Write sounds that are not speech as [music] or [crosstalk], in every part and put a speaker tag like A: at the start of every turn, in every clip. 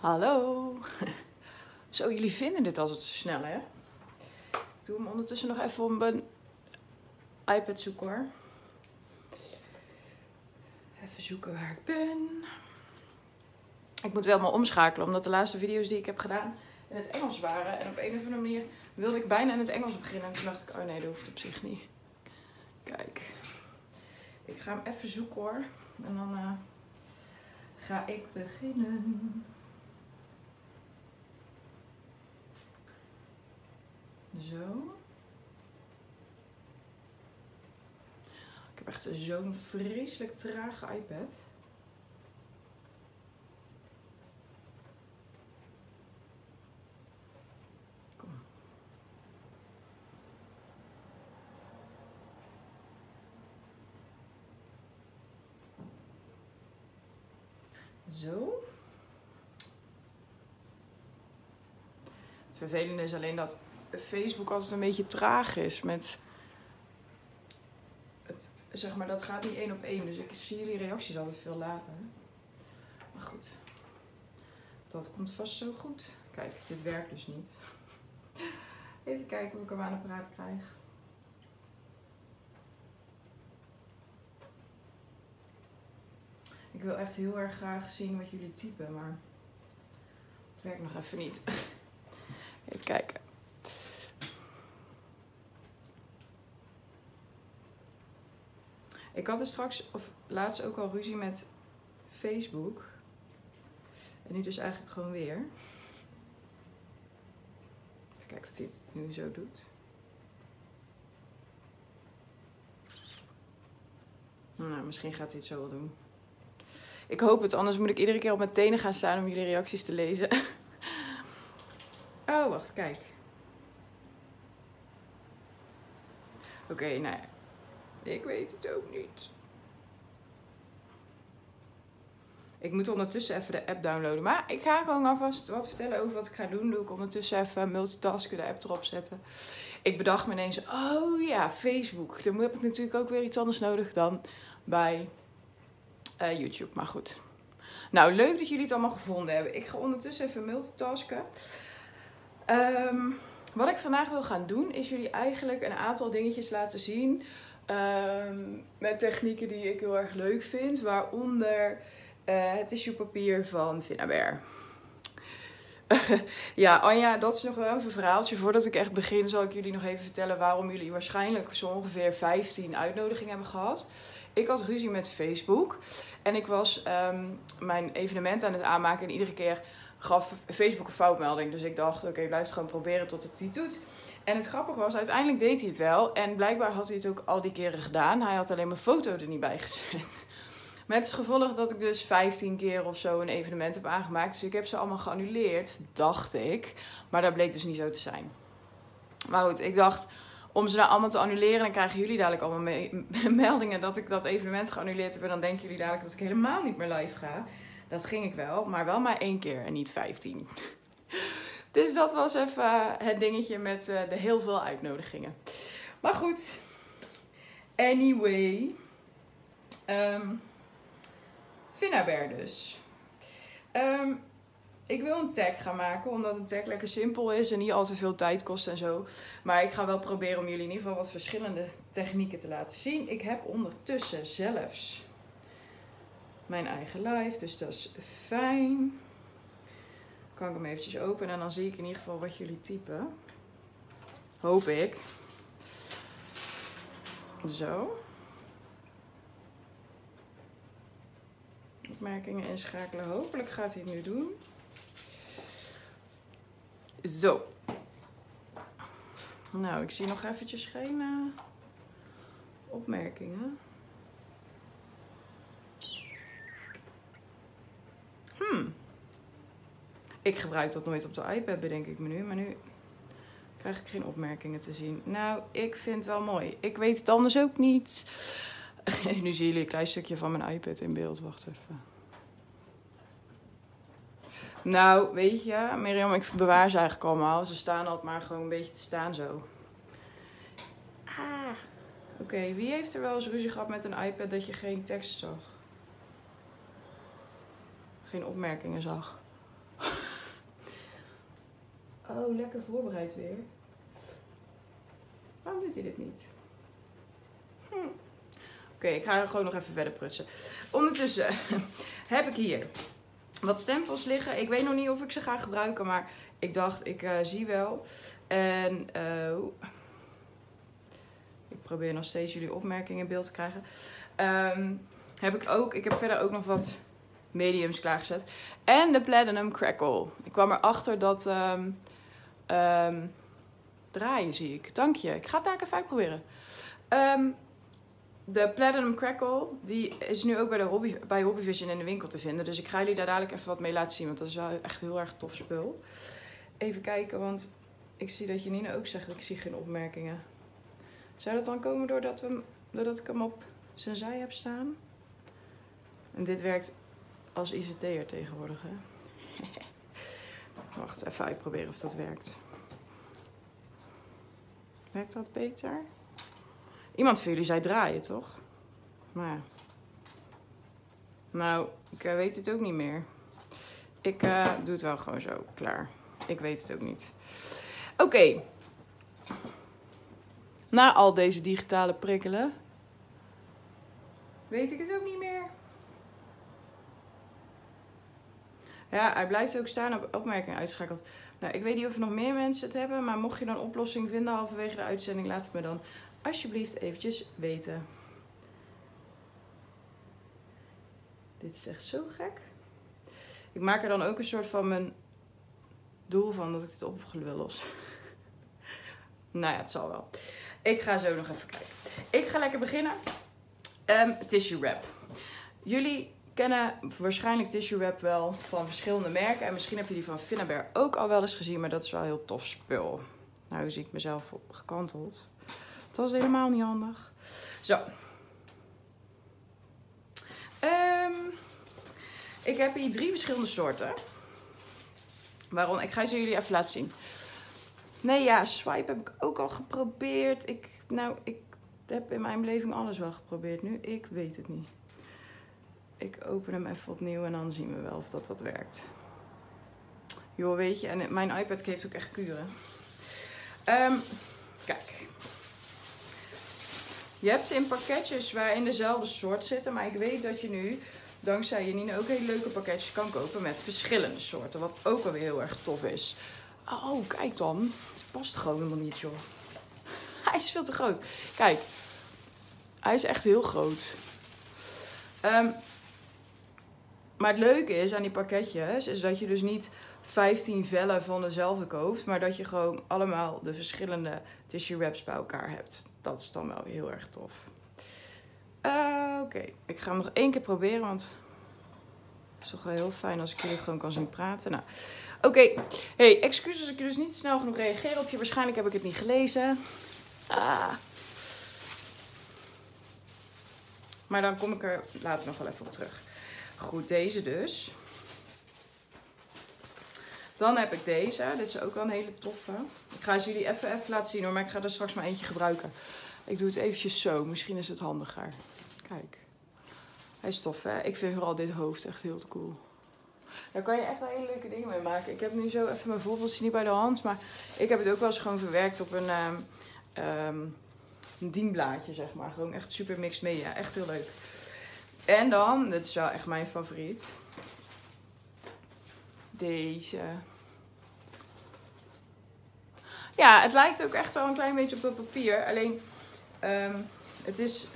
A: Hallo. [laughs] Zo, jullie vinden dit altijd zo snel, hè? Ik doe hem ondertussen nog even op mijn iPad zoeken, hoor. Even zoeken waar ik ben. Ik moet wel maar omschakelen, omdat de laatste video's die ik heb gedaan in het Engels waren. En op een of andere manier wilde ik bijna in het Engels beginnen. En toen dacht ik, oh nee, dat hoeft op zich niet. Kijk. Ik ga hem even zoeken hoor. En dan uh, ga ik beginnen. Zo. Ik heb echt zo'n vreselijk trage iPad. Zo. Het vervelende is alleen dat Facebook altijd een beetje traag is met. Het, zeg maar, dat gaat niet één op één. Dus ik zie jullie reacties altijd veel later. Maar goed. Dat komt vast zo goed. Kijk, dit werkt dus niet. [laughs] Even kijken hoe ik hem aan de praat krijg. Ik wil echt heel erg graag zien wat jullie typen, maar het werkt nog even niet. [laughs] Even kijken. Ik had er straks, of laatst ook al ruzie met Facebook. En nu dus eigenlijk gewoon weer. Kijk wat hij het nu zo doet. Nou, misschien gaat hij het zo wel doen. Ik hoop het, anders moet ik iedere keer op mijn tenen gaan staan om jullie reacties te lezen. [laughs] Oh, wacht, kijk. Oké, nou ja. Ik weet het ook niet. Ik moet ondertussen even de app downloaden. Maar ik ga gewoon alvast wat vertellen over wat ik ga doen. Doe ik ondertussen even multitasken, de app erop zetten. Ik bedacht me ineens, oh ja, Facebook. Dan heb ik natuurlijk ook weer iets anders nodig dan bij uh, YouTube. Maar goed. Nou, leuk dat jullie het allemaal gevonden hebben. Ik ga ondertussen even multitasken. Um, wat ik vandaag wil gaan doen, is jullie eigenlijk een aantal dingetjes laten zien. Um, met technieken die ik heel erg leuk vind. Waaronder uh, het tissuepapier van Finnaber. [laughs] ja, Anja, dat is nog wel een verhaaltje. Voordat ik echt begin, zal ik jullie nog even vertellen waarom jullie waarschijnlijk zo ongeveer 15 uitnodigingen hebben gehad. Ik had ruzie met Facebook en ik was um, mijn evenement aan het aanmaken en iedere keer gaf Facebook een foutmelding. Dus ik dacht, oké, okay, blijf gewoon proberen tot het niet doet. En het grappige was, uiteindelijk deed hij het wel. En blijkbaar had hij het ook al die keren gedaan. Hij had alleen mijn foto er niet bij gezet. [laughs] Met het gevolg dat ik dus 15 keer of zo een evenement heb aangemaakt. Dus ik heb ze allemaal geannuleerd, dacht ik. Maar dat bleek dus niet zo te zijn. Maar goed, ik dacht, om ze nou allemaal te annuleren, dan krijgen jullie dadelijk allemaal me [laughs] meldingen dat ik dat evenement geannuleerd heb. En dan denken jullie dadelijk dat ik helemaal niet meer live ga. Dat ging ik wel, maar wel maar één keer en niet 15. [laughs] Dus dat was even het dingetje met de heel veel uitnodigingen. Maar goed, anyway. Um, Finnaber dus. Um, ik wil een tag gaan maken, omdat een tag lekker simpel is en niet al te veel tijd kost en zo. Maar ik ga wel proberen om jullie in ieder geval wat verschillende technieken te laten zien. Ik heb ondertussen zelfs mijn eigen live, dus dat is fijn. Kan ik hem eventjes openen en dan zie ik in ieder geval wat jullie typen. Hoop ik. Zo. Opmerkingen inschakelen. Hopelijk gaat hij nu doen. Zo. Nou, ik zie nog eventjes geen uh, opmerkingen. Hmm. Ik gebruik dat nooit op de iPad, bedenk ik me nu. Maar nu krijg ik geen opmerkingen te zien. Nou, ik vind het wel mooi. Ik weet het anders ook niet. [laughs] nu zien jullie een klein stukje van mijn iPad in beeld. Wacht even. Nou, weet je, Mirjam, ik bewaar ze eigenlijk allemaal. Ze staan altijd maar gewoon een beetje te staan zo. Ah. Oké, okay, wie heeft er wel eens ruzie gehad met een iPad dat je geen tekst zag? Geen opmerkingen zag? [laughs] Oh, lekker voorbereid weer. Waarom doet hij dit niet? Hm. Oké, ik ga gewoon nog even verder prutsen. Ondertussen [laughs] heb ik hier wat stempels liggen. Ik weet nog niet of ik ze ga gebruiken, maar ik dacht, ik uh, zie wel. En uh, ik probeer nog steeds jullie opmerkingen in beeld te krijgen. Um, heb ik ook, ik heb verder ook nog wat mediums klaargezet. En de Platinum Crackle. Ik kwam erachter dat um, um, draaien zie ik. Dank je. Ik ga het daar even uitproberen. Um, de Platinum Crackle, die is nu ook bij, de Hobby, bij Hobbyvision in de winkel te vinden. Dus ik ga jullie daar dadelijk even wat mee laten zien. Want dat is wel echt heel erg tof spul. Even kijken, want ik zie dat Janine ook zegt dat ik zie geen opmerkingen. Zou dat dan komen doordat, we, doordat ik hem op zijn zij heb staan? En dit werkt als ICT'er tegenwoordig, hè? [laughs] Wacht, even uitproberen of dat werkt. Werkt dat beter? Iemand van jullie zei draaien, toch? Maar ja. Nou, ik uh, weet het ook niet meer. Ik uh, doe het wel gewoon zo. Klaar. Ik weet het ook niet. Oké. Okay. Na al deze digitale prikkelen. Weet ik het ook niet meer. Ja, hij blijft ook staan op opmerkingen uitgeschakeld. Nou, ik weet niet of er nog meer mensen het hebben, maar mocht je dan een oplossing vinden halverwege de uitzending, laat het me dan alsjeblieft eventjes weten. Dit is echt zo gek. Ik maak er dan ook een soort van mijn doel van dat ik dit op los. [laughs] nou ja, het zal wel. Ik ga zo nog even kijken. Ik ga lekker beginnen. Um, tissue wrap. Jullie kennen waarschijnlijk tissue wrap wel van verschillende merken. En misschien heb je die van Finnaber ook al wel eens gezien. Maar dat is wel heel tof spul. Nou zie ik mezelf gekanteld. Het was helemaal niet handig. Zo. Um, ik heb hier drie verschillende soorten. Waarom? Ik ga ze jullie even laten zien. Nee, ja, swipe heb ik ook al geprobeerd. Ik, nou, ik heb in mijn beleving alles wel geprobeerd nu. Ik weet het niet. Ik open hem even opnieuw en dan zien we wel of dat, dat werkt. Joh, weet je, en mijn iPad heeft ook echt kuren. Um, kijk. Je hebt ze in pakketjes waarin dezelfde soort zitten. Maar ik weet dat je nu, dankzij Janine, ook hele leuke pakketjes kan kopen met verschillende soorten. Wat ook alweer heel erg tof is. Oh, kijk dan. Het past gewoon helemaal niet, joh. [laughs] Hij is veel te groot. Kijk. Hij is echt heel groot. Um, maar het leuke is aan die pakketjes, is dat je dus niet 15 vellen van dezelfde koopt, maar dat je gewoon allemaal de verschillende tissue wraps bij elkaar hebt. Dat is dan wel heel erg tof. Uh, Oké, ik ga hem nog één keer proberen, want het is toch wel heel fijn als ik jullie gewoon kan zien praten. Nou, oké. Okay. Hey, excuses als ik dus niet snel genoeg reageer op je. Waarschijnlijk heb ik het niet gelezen. Ah. Maar dan kom ik er later nog wel even op terug. Goed, deze dus. Dan heb ik deze. Dit is ook wel een hele toffe. Ik ga ze jullie even, even laten zien hoor, maar ik ga er straks maar eentje gebruiken. Ik doe het eventjes zo. Misschien is het handiger. Kijk. Hij is tof hè. Ik vind vooral dit hoofd echt heel cool. Daar kan je echt hele leuke dingen mee maken. Ik heb nu zo even mijn voorbeeldje niet bij de hand. Maar ik heb het ook wel eens gewoon verwerkt op een, um, um, een dienblaadje, zeg maar. Gewoon echt super mixed media. Echt heel leuk. En dan, dit is wel echt mijn favoriet. Deze. Ja, het lijkt ook echt wel een klein beetje op dat papier. Alleen, um, het is...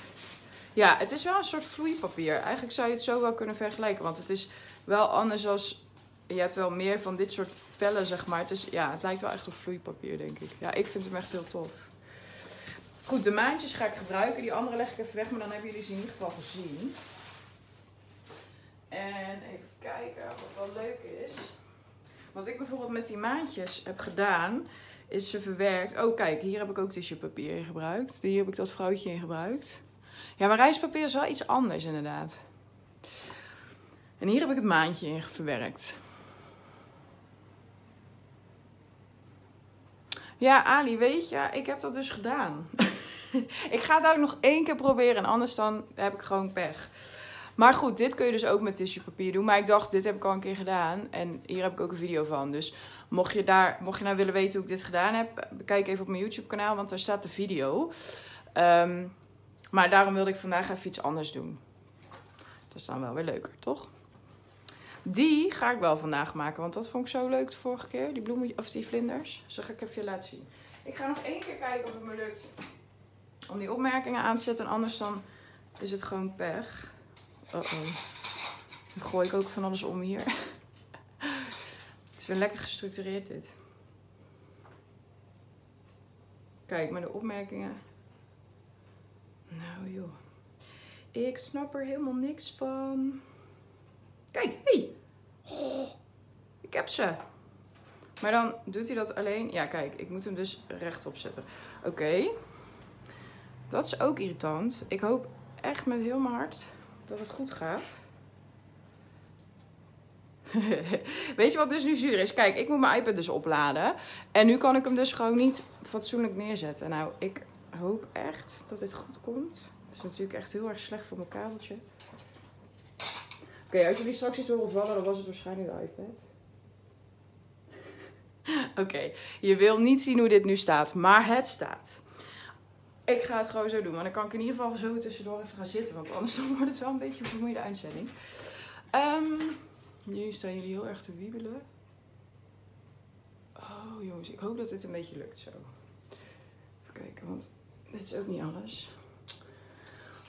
A: Ja, het is wel een soort vloeipapier. Eigenlijk zou je het zo wel kunnen vergelijken. Want het is wel anders als... Je hebt wel meer van dit soort vellen, zeg maar. Het, is, ja, het lijkt wel echt op vloeipapier, denk ik. Ja, ik vind hem echt heel tof. Goed, de maandjes ga ik gebruiken. Die andere leg ik even weg, maar dan hebben jullie ze in ieder geval gezien. En even kijken wat wel leuk is. Wat ik bijvoorbeeld met die maandjes heb gedaan, is ze verwerkt. Oh, kijk, hier heb ik ook tissuepapier in gebruikt. Hier heb ik dat vrouwtje in gebruikt. Ja, maar rijstpapier is wel iets anders, inderdaad. En hier heb ik het maandje in verwerkt. Ja, Ali, weet je, ik heb dat dus gedaan. [laughs] ik ga dadelijk nog één keer proberen en anders dan heb ik gewoon pech. Maar goed, dit kun je dus ook met tissuepapier doen. Maar ik dacht, dit heb ik al een keer gedaan. En hier heb ik ook een video van. Dus mocht je, daar, mocht je nou willen weten hoe ik dit gedaan heb, kijk even op mijn YouTube kanaal, want daar staat de video. Ehm, maar daarom wilde ik vandaag even iets anders doen. Dat is dan wel weer leuker, toch? Die ga ik wel vandaag maken, want dat vond ik zo leuk de vorige keer. Die bloemen of die vlinders. Dus dat ga ik even laten zien. Ik ga nog één keer kijken of het me lukt om die opmerkingen aan te zetten. En anders dan is het gewoon pech. Uh oh. Dan gooi ik ook van alles om hier. het is weer lekker gestructureerd dit. Kijk, maar de opmerkingen. Nou joh. Ik snap er helemaal niks van. Kijk, hé. Hey. Oh, ik heb ze. Maar dan doet hij dat alleen. Ja, kijk, ik moet hem dus rechtop zetten. Oké. Dat is ook irritant. Ik hoop echt met heel mijn hart dat het goed gaat. [laughs] Weet je wat dus nu zuur is? Kijk, ik moet mijn iPad dus opladen. En nu kan ik hem dus gewoon niet fatsoenlijk neerzetten. Nou, ik hoop echt dat dit goed komt. Het is natuurlijk echt heel erg slecht voor mijn kabeltje. Oké, als jullie straks iets horen vallen, dan was het waarschijnlijk de iPad. [laughs] Oké, je wil niet zien hoe dit nu staat, maar het staat. Ik ga het gewoon zo doen, maar dan kan ik in ieder geval zo tussendoor even gaan zitten, want anders [laughs] dan wordt het wel een beetje een vermoeide uitzending. Um, nu staan jullie heel erg te wiebelen. Oh jongens, ik hoop dat dit een beetje lukt zo. Even kijken, want dit is ook niet alles.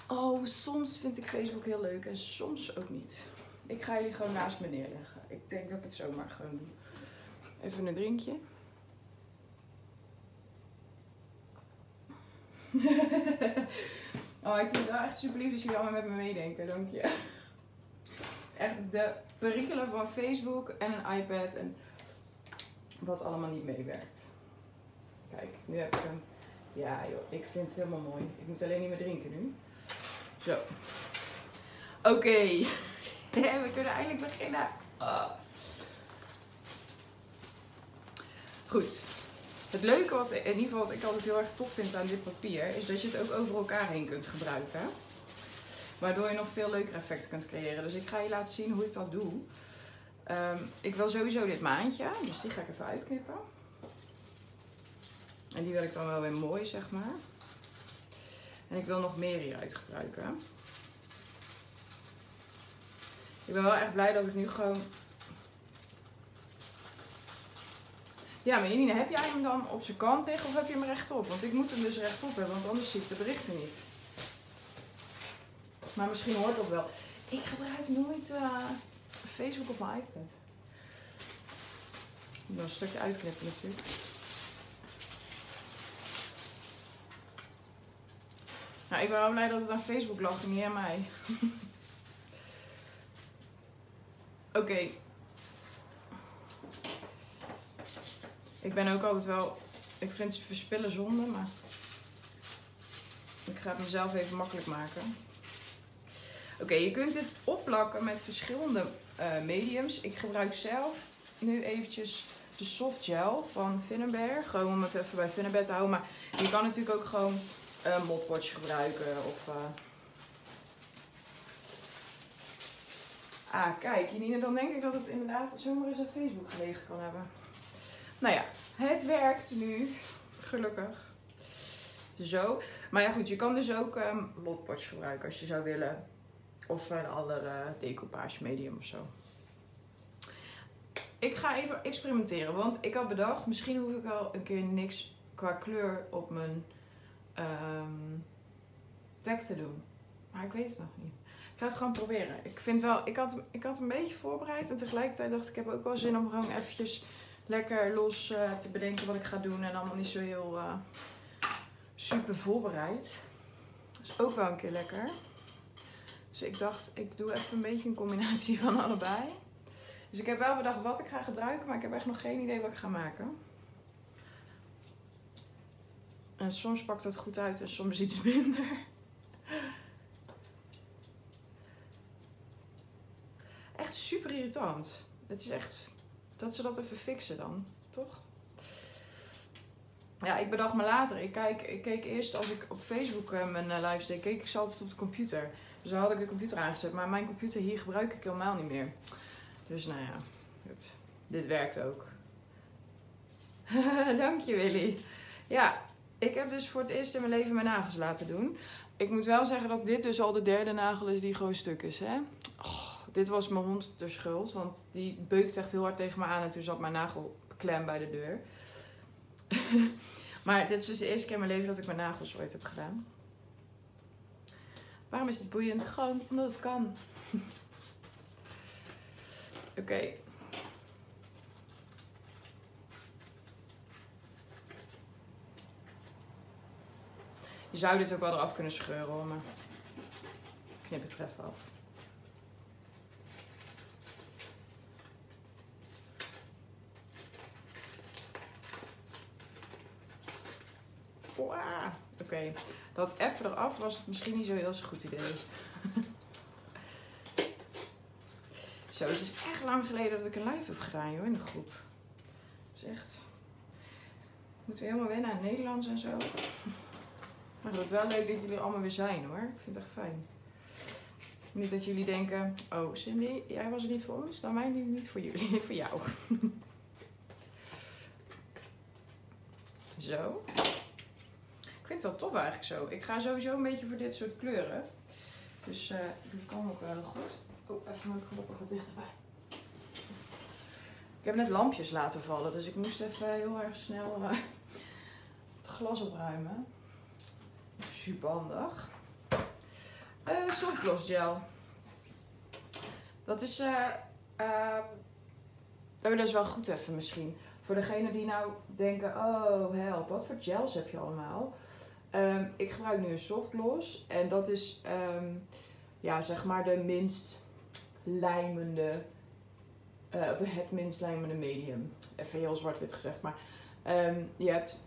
A: Oh, soms vind ik Facebook heel leuk en soms ook niet. Ik ga jullie gewoon naast me neerleggen. Ik denk dat ik het zomaar gewoon doe. Even een drinkje. [laughs] oh, ik vind het wel echt super lief dat jullie allemaal met me meedenken. Dank je. [laughs] Echt de perikelen van Facebook en een iPad en wat allemaal niet meewerkt. Kijk, nu heb ik hem. Ja joh, ik vind het helemaal mooi. Ik moet alleen niet meer drinken nu. Zo. Oké. [laughs] we kunnen eindelijk beginnen. Ah. Goed. Het leuke, wat, in ieder geval wat ik altijd heel erg tof vind aan dit papier, is dat je het ook over elkaar heen kunt gebruiken. Waardoor je nog veel leuker effecten kunt creëren. Dus ik ga je laten zien hoe ik dat doe. Ehm, ik wil sowieso dit maandje, dus die ga ik even uitknippen. En die wil ik dan wel weer mooi, zeg maar. En ik wil nog meer hieruit gebruiken. Ik ben wel echt blij dat ik nu gewoon... Ja, maar Janine, heb jij hem dan op zijn kant liggen of heb je hem rechtop? Want ik moet hem dus rechtop hebben, want anders zie ik de berichten niet. Maar misschien hoort dat wel. Ik gebruik nooit uh, Facebook op mijn iPad. Ik moet een stukje uitknippen natuurlijk. Nou, ik ben wel blij dat het aan Facebook lag en niet aan mij. [laughs] Oké. Ik ben ook altijd wel... Ik vind verspillen zonde, maar... Ik ga het mezelf even makkelijk maken. Oké, je kunt dit opplakken met verschillende uh, mediums. Ik gebruik zelf nu eventjes de soft gel van Finnenberg. Gewoon om het even bij Finnenberg te houden. Maar je kan natuurlijk ook gewoon een uh, gebruiken. Of, uh... Ah, kijk, Janine, dan denk ik dat het inderdaad zomaar eens op Facebook gelegen kan hebben. Nou ja, het werkt nu. Gelukkig. Zo. Maar ja, goed, je kan dus ook um, lotpotjes gebruiken als je zou willen. Of een andere decoupage medium of zo. Ik ga even experimenteren, want ik had bedacht, misschien hoef ik wel een keer niks qua kleur op mijn um, tag te doen. Maar ik weet het nog niet. Ik ga het gewoon proberen. Ik vind wel, ik had, ik had een beetje voorbereid en tegelijkertijd dacht ik, ik heb ook wel zin om gewoon eventjes lekker los uh, te bedenken wat ik ga doen en allemaal niet zo heel uh, super voorbereid. Dat is ook wel een keer lekker. Dus ik dacht, ik doe even een beetje een combinatie van allebei. Dus ik heb wel bedacht wat ik ga gebruiken, maar ik heb echt nog geen idee wat ik ga maken. En soms pakt het goed uit en soms iets minder. Echt super irritant. Het is echt dat ze dat even fixen dan, toch? Ja, ik bedacht me later. Ik, kijk, ik keek eerst als ik op Facebook uh, mijn uh, lives deed, keek ik ze altijd op de computer. Dus dan had ik de computer aangezet. Maar mijn computer hier gebruik ik helemaal niet meer. Dus nou ja, dit werkt ook. [laughs] Dank je Willy. Ja, ik heb dus voor het eerst in mijn leven mijn nagels laten doen. Ik moet wel zeggen dat dit dus al de derde nagel is die gewoon stuk is. Hè? Dit was mijn hond de schuld. Want die beukt echt heel hard tegen me aan. En toen zat mijn nagel klem bij de deur. [laughs] maar dit is dus de eerste keer in mijn leven dat ik mijn nagels ooit heb gedaan. Waarom is het boeiend? Gewoon omdat het kan. [laughs] Oké. Je zou dit ook wel eraf kunnen scheuren maar ik knip het even af. Oké, dat even eraf was misschien niet zo heel goed idee. [laughs] zo, het is echt lang geleden dat ik een live heb gedaan joh, in de groep. Het is echt... Moeten we helemaal wennen aan het Nederlands en zo. [laughs] Maar het wel leuk dat jullie allemaal weer zijn hoor. Ik vind het echt fijn. Niet dat jullie denken, oh Cindy, jij was er niet voor ons, dan mij niet voor jullie, [laughs] voor jou. Zo. Ik vind het wel tof eigenlijk zo. Ik ga sowieso een beetje voor dit soort kleuren. Dus uh, dat kan ook wel goed. Oh, even mijn gelukkig wat dichterbij. Ik heb net lampjes laten vallen, dus ik moest even heel erg snel uh, het glas opruimen. Super handig. Uh, softgloss gel. Dat is, uh, oh, dat is wel goed even misschien. Voor degene die nou denken, oh help, wat voor gels heb je allemaal? Um, ik gebruik nu een softgloss. En dat is um, ja, zeg maar de minst lijmende, uh, of het minst lijmende medium. Even heel zwart-wit gezegd. Maar um, je hebt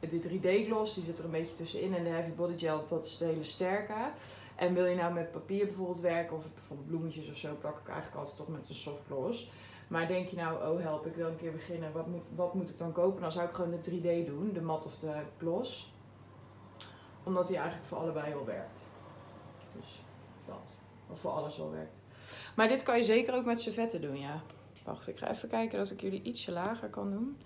A: de 3D gloss, die zit er een beetje tussenin. En de heavy body gel, dat is de hele sterke. En wil je nou met papier bijvoorbeeld werken, of bijvoorbeeld bloemetjes of zo, plak ik eigenlijk altijd toch met een soft gloss. Maar denk je nou, oh help, ik wil een keer beginnen, wat moet, wat moet ik dan kopen? Dan zou ik gewoon de 3D doen, de mat of de gloss omdat hij eigenlijk voor allebei wel werkt. Dus dat. Of voor alles wel werkt. Maar dit kan je zeker ook met servetten doen, ja. Wacht, ik ga even kijken dat ik jullie ietsje lager kan doen.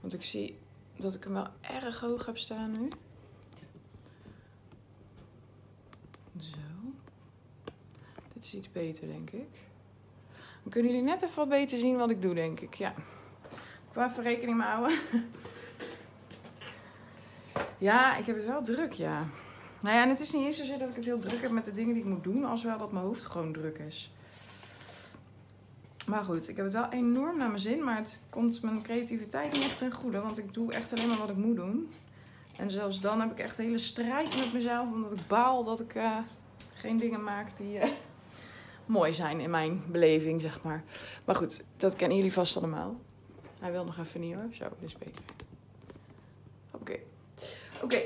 A: Want ik zie dat ik hem wel erg hoog heb staan nu. Zo. Dit is iets beter, denk ik. Dan kunnen jullie net even wat beter zien wat ik doe, denk ik. Ja. Ik wil even rekening houden. Ja, ik heb het wel druk, ja. Nou ja, en het is niet eens zozeer dat ik het heel druk heb met de dingen die ik moet doen, als wel dat mijn hoofd gewoon druk is. Maar goed, ik heb het wel enorm naar mijn zin, maar het komt mijn creativiteit niet echt ten goede, want ik doe echt alleen maar wat ik moet doen. En zelfs dan heb ik echt een hele strijd met mezelf, omdat ik baal dat ik uh, geen dingen maak die uh, [laughs] mooi zijn in mijn beleving, zeg maar. Maar goed, dat kennen jullie vast allemaal. Hij wil nog even niet hoor. Zo, dit is beter. Oké.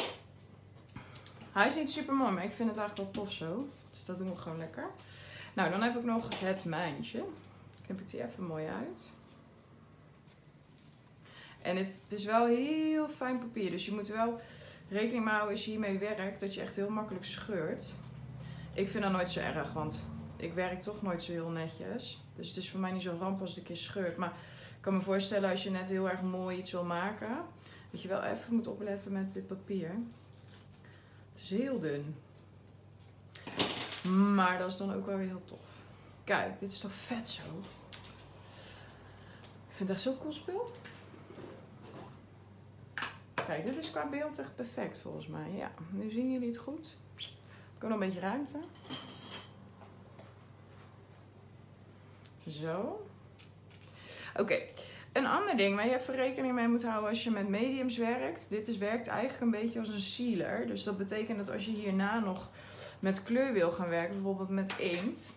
A: Hij is niet super mooi, maar ik vind het eigenlijk wel tof zo. Dus dat doen we gewoon lekker. Nou, dan heb ik nog het mijntje. Knip ik die even mooi uit. En het is wel heel fijn papier. Dus je moet wel rekening houden als je hiermee werkt. Dat je echt heel makkelijk scheurt. Ik vind dat nooit zo erg, want ik werk toch nooit zo heel netjes. Dus het is voor mij niet zo ramp als het een keer scheurt. Maar ik kan me voorstellen als je net heel erg mooi iets wil maken dat je wel even moet opletten met dit papier. Het is heel dun. Maar dat is dan ook wel weer heel tof. Kijk, dit is toch vet zo. Ik vind echt zo'n cool spul. Kijk, dit is qua beeld echt perfect volgens mij. Ja, nu zien jullie het goed. Ik heb nog een beetje ruimte. Zo. Oké, een ander ding waar je even rekening mee moet houden als je met mediums werkt. Dit is, werkt eigenlijk een beetje als een sealer. Dus dat betekent dat als je hierna nog met kleur wil gaan werken, bijvoorbeeld met inkt,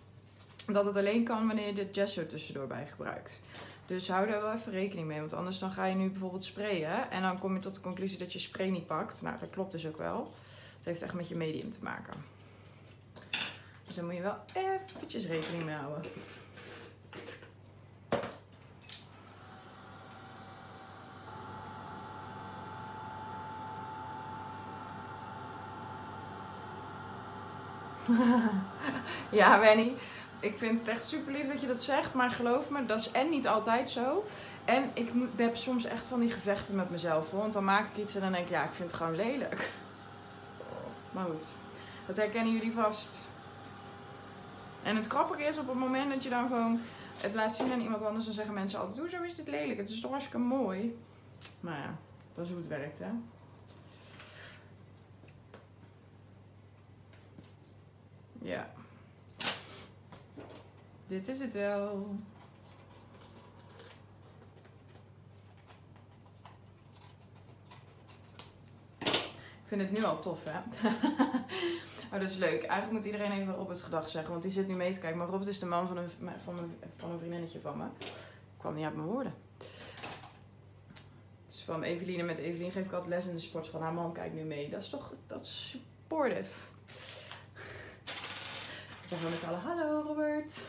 A: dat het alleen kan wanneer je de gesso tussendoor bij gebruikt. Dus hou daar wel even rekening mee. Want anders dan ga je nu bijvoorbeeld sprayen. En dan kom je tot de conclusie dat je spray niet pakt. Nou, dat klopt dus ook wel. Het heeft echt met je medium te maken. Dus daar moet je wel eventjes rekening mee houden. [laughs] ja, Wenny. Ik vind het echt super lief dat je dat zegt. Maar geloof me, dat is en niet altijd zo. En ik heb soms echt van die gevechten met mezelf. Want dan maak ik iets en dan denk ik, ja, ik vind het gewoon lelijk. Maar goed, dat herkennen jullie vast. En het grappige is, op het moment dat je dan gewoon het laat zien aan iemand anders, dan zeggen mensen altijd: Hoezo is dit lelijk? Het is toch hartstikke mooi. Maar ja, dat is hoe het werkt, hè? Ja. Dit is het wel. Ik vind het nu al tof, hè? [laughs] oh, dat is leuk. Eigenlijk moet iedereen even Robert gedag zeggen, want die zit nu mee te kijken. Maar Robert is de man van een, van een, van een vriendinnetje van me. Ik kwam niet uit mijn woorden. Het is van Eveline. Met Eveline geef ik altijd les in de sportschool. Haar man kijkt nu mee. Dat is toch dat is supportive. Zeggen we met z'n allen, hallo Robert.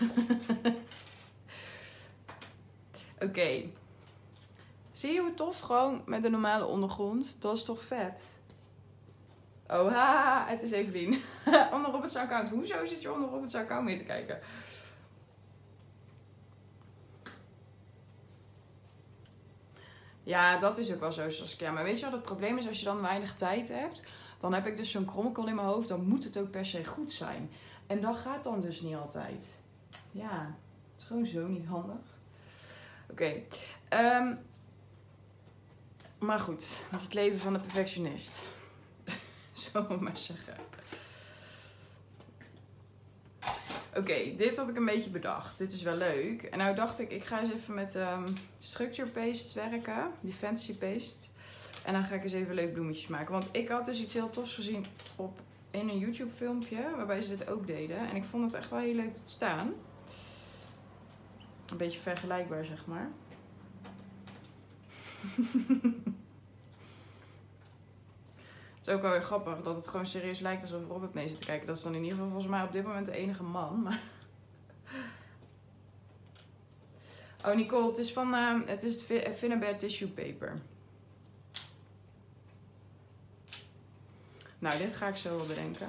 A: [laughs] Oké. Zie je hoe tof gewoon met de normale ondergrond? Dat is toch vet? Oh, het is Evelien. [laughs] onder Robert's account. Hoezo zit je onder Robert's account mee te kijken? Ja, dat is ook wel zo, Saskia. Maar weet je wat het probleem is? Als je dan weinig tijd hebt, dan heb ik dus zo'n krommekel in mijn hoofd. Dan moet het ook per se goed zijn. En dat gaat dan dus niet altijd. Ja, het is gewoon zo niet handig. Oké. Ehm, maar goed, dat is het leven van de perfectionist. [laughs] Zo maar zeggen. Oké, dit had ik een beetje bedacht. Dit is wel leuk. En nou dacht ik, ik ga eens even met um, structure paste werken. Die fantasy paste. En dan ga ik eens even leuk bloemetjes maken. Want ik had dus iets heel tofs gezien op, in een YouTube filmpje. Waarbij ze dit ook deden. En ik vond het echt wel heel leuk te staan. Een beetje vergelijkbaar, zeg maar. [laughs] Het is ook wel weer grappig dat het gewoon serieus lijkt alsof Robert mee zit te kijken. Dat is dan in ieder geval volgens mij op dit moment de enige man. Maar... [laughs] Oh, Nicole, het is van uh, het is Finnabair Tissue Paper. Nou, dit ga ik zo wel bedenken.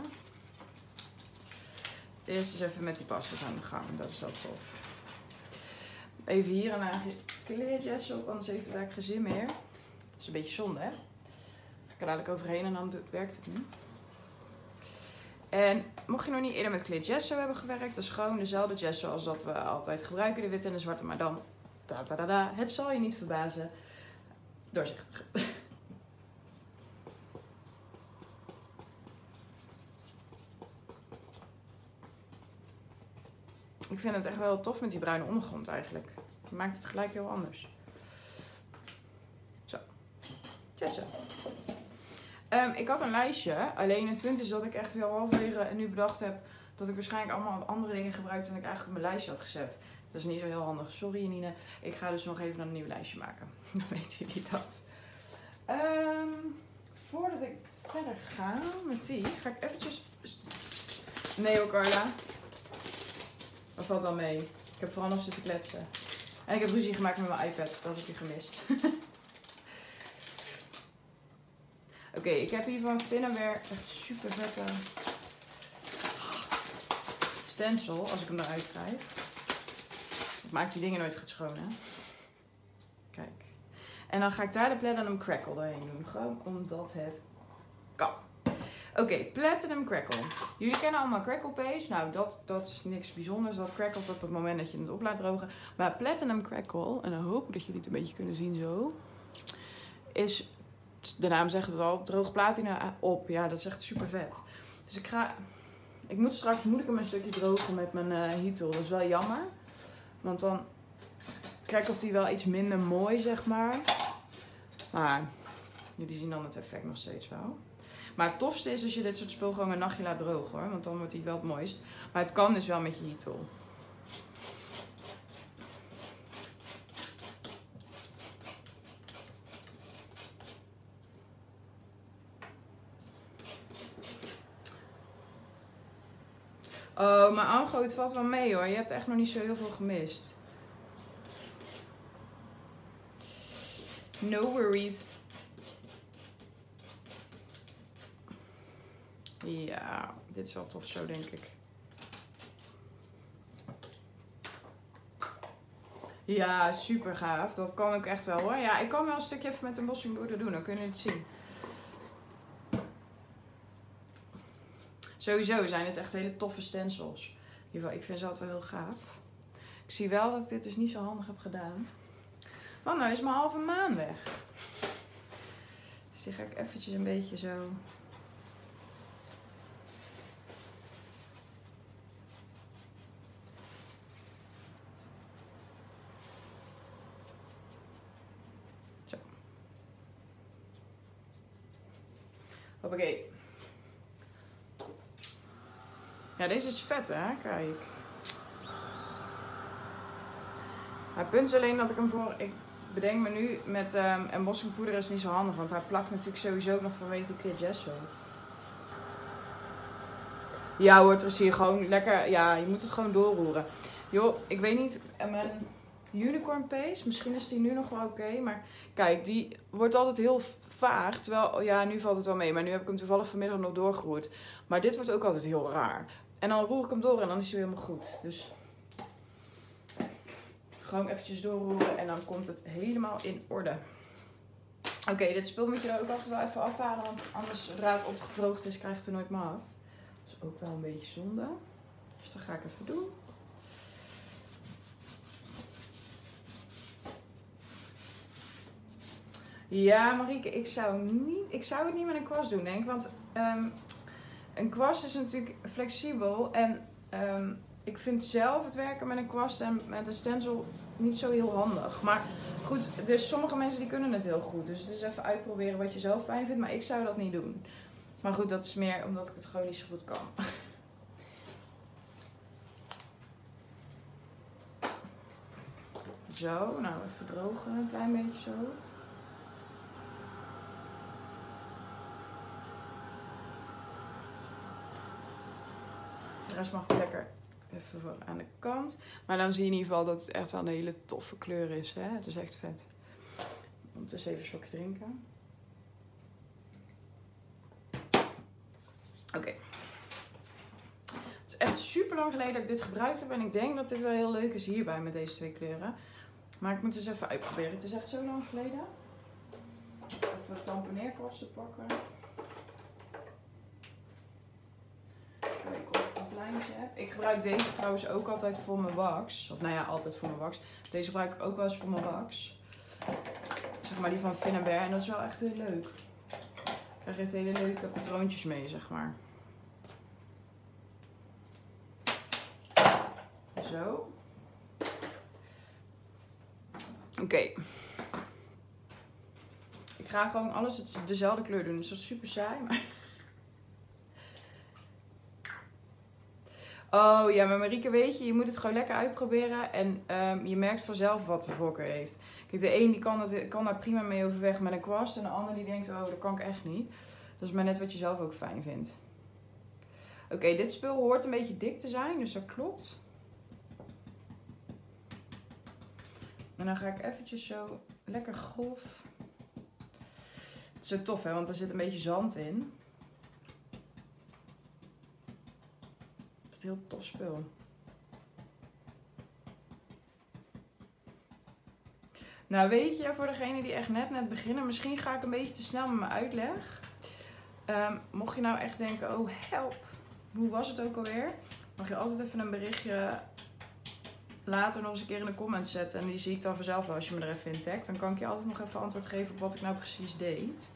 A: Eerst eens even met die pastas aan de gang. Dat is wel tof. Even hier een laagje jazz op, anders heeft het eigenlijk geen zin meer. Dat is een beetje zonde, hè? ik er dadelijk overheen en dan werkt het niet. En mocht je nog niet eerder met Clear Gesso hebben gewerkt, dat is gewoon dezelfde gesso als dat we altijd gebruiken, de witte en de zwarte, maar dan da da da da. Het zal je niet verbazen. Doorzichtig. Ik vind het echt wel tof met die bruine ondergrond eigenlijk. Het maakt het gelijk heel anders. Zo. Gesso. Um, ik had een lijstje. Alleen het punt is dat ik echt wel halverwege nu bedacht heb dat ik waarschijnlijk allemaal andere dingen gebruikte dan ik eigenlijk op mijn lijstje had gezet. Dat is niet zo heel handig. Sorry Nine. Ik ga dus nog even een nieuw lijstje maken. [laughs] Dan weten jullie dat. Um, voordat ik verder ga met die, ga ik eventjes... Nee hoor Carla. Dat valt wel mee. Ik heb vooral nog zitten kletsen. En ik heb ruzie gemaakt met mijn iPad. Dat heb je gemist. [laughs] Oké, ik heb hier van Finnaware echt super vette stencil als ik hem eruit krijg. Ik maak die dingen nooit goed schoon, hè. Kijk. En dan ga ik daar de Platinum Crackle doorheen doen. Gewoon omdat het. Oké, Platinum Crackle. Jullie kennen allemaal Crackle Paste. Nou, dat, dat is niks bijzonders. Dat crackelt op het moment dat je het op laat drogen. Maar Platinum Crackle, en dan hoop ik dat jullie het een beetje kunnen zien zo, is de naam zegt het al, droog platina op. Ja, dat is echt super vet. Dus ik ga, ik moet straks, moet ik hem een stukje drogen met mijn uh, heat tool. Dat is wel jammer. Want dan krijgt hij wel iets minder mooi, zeg maar. Maar jullie zien dan het effect nog steeds wel. Maar het tofste is als je dit soort spul gewoon een nachtje laat drogen hoor. Want dan wordt hij wel het mooist. Maar het kan dus wel met je heat tool. Oh, maar Ango, het valt wel mee hoor. Je hebt echt nog niet zo heel veel gemist. No worries. Ja, dit is wel tof zo, denk ik. Ja, super gaaf. Dat kan ook echt wel hoor. Ja, ik kan wel een stukje even met een bossingboerder doen. Dan kunnen jullie het zien. Sowieso zijn het echt hele toffe stencils. Ik vind ze altijd wel heel gaaf. Ik zie wel dat ik dit dus niet zo handig heb gedaan. Want nou is mijn halve maan weg. Dus die ga ik eventjes een beetje. Zo. Hoppakee. Ja, deze is vet hè, kijk. Maar het punt is alleen dat ik hem voor... Ik bedenk me nu met um, embossingpoeder is niet zo handig. Want hij plakt natuurlijk sowieso nog vanwege de gesso. Ja hoor, het hier gewoon lekker... Ja, je moet het gewoon doorroeren. Joh, ik weet niet... Mijn unicorn paste, misschien is die nu nog wel oké. maar kijk, die wordt altijd heel vaag. Terwijl, ja, nu valt het wel mee. Maar nu heb ik hem toevallig vanmiddag nog doorgeroerd. Maar dit wordt ook altijd heel raar. En dan roer ik hem door en dan is hij helemaal goed. Dus gewoon eventjes doorroeren en dan komt het helemaal in orde. Oké, dit spul moet je er ook altijd wel even afhalen, want anders zodra het opgedroogd is, krijgt het er nooit meer af. Dat is ook wel een beetje zonde. Dus dat ga ik even doen. Ja, Marieke, ik zou, niet, ik zou het niet met een kwast doen, denk ik. Want um, een kwast is natuurlijk flexibel. En um, ik vind zelf het werken met een kwast en met een stencil niet zo heel handig. Maar goed, dus sommige mensen die kunnen het heel goed. Dus het is even uitproberen wat je zelf fijn vindt. Maar ik zou dat niet doen. Maar goed, dat is meer omdat ik het gewoon niet zo goed kan. [laughs] Zo, nou even drogen, een klein beetje zo. Rest mag het lekker even voor aan de kant. Maar dan zie je in ieder geval dat het echt wel een hele toffe kleur is. Hè? Het is echt vet. Ondertussen even een slokje drinken. Oké. Het is echt super lang geleden dat ik dit gebruikt heb. En ik denk dat dit wel heel leuk is hierbij met deze twee kleuren. Maar ik moet eens even uitproberen. Het is echt zo lang geleden. Even tamponeerkwasten pakken. Heb. Ik gebruik deze trouwens ook altijd voor mijn wax. Of nou ja, altijd voor mijn wax. Deze gebruik ik ook wel eens voor mijn wax. Zeg maar die van Finn En dat is wel echt heel leuk. Ik krijg hele leuke patroontjes mee, zeg maar. Zo. Oké. Ik ga gewoon alles dezelfde kleur doen. Dus dat is super saai. Maar Oh ja, maar Marieke, weet je, je moet het gewoon lekker uitproberen. En um, je merkt vanzelf wat de voorkeur heeft. Kijk, de een die kan, dat, kan daar prima mee overweg met een kwast. En de ander die denkt, oh, dat kan ik echt niet. Dat is maar net wat je zelf ook fijn vindt. Oké, dit spul hoort een beetje dik te zijn, dus dat klopt. En dan ga ik eventjes zo lekker grof. Het is zo tof, hè, want er zit een beetje zand in. Heel tof spul. Nou weet je, voor degene die echt net net beginnen, misschien ga ik een beetje te snel met mijn uitleg. Um, mocht je nou echt denken, oh help, hoe was het ook alweer? Mag je altijd even een berichtje later nog eens een keer in de comments zetten. En die zie ik dan vanzelf wel als je me er even in. Dan kan ik je altijd nog even antwoord geven op wat ik nou precies deed.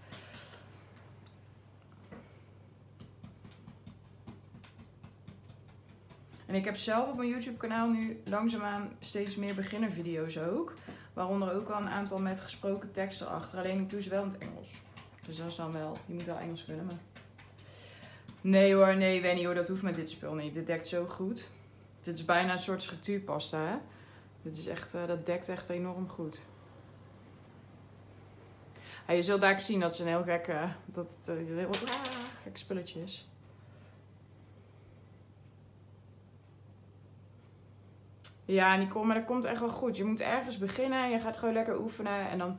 A: En ik heb zelf op mijn YouTube kanaal nu langzaamaan steeds meer beginnervideo's ook. Waaronder ook wel een aantal met gesproken tekst erachter. Alleen ik doe ze wel in het Engels. Dus dat is dan wel, je moet wel Engels kunnen. Maar... Nee hoor, nee Wenny hoor, dat hoeft met dit spul niet. Dit dekt zo goed. Dit is bijna een soort structuurpasta hè. Dit is echt, uh, dat dekt echt enorm goed. je zult daar zien dat ze een heel gek, uh, dat het een heel ah, gek spulletje is. Ja, Nicole, maar dat komt echt wel goed. Je moet ergens beginnen. Je gaat gewoon lekker oefenen. En dan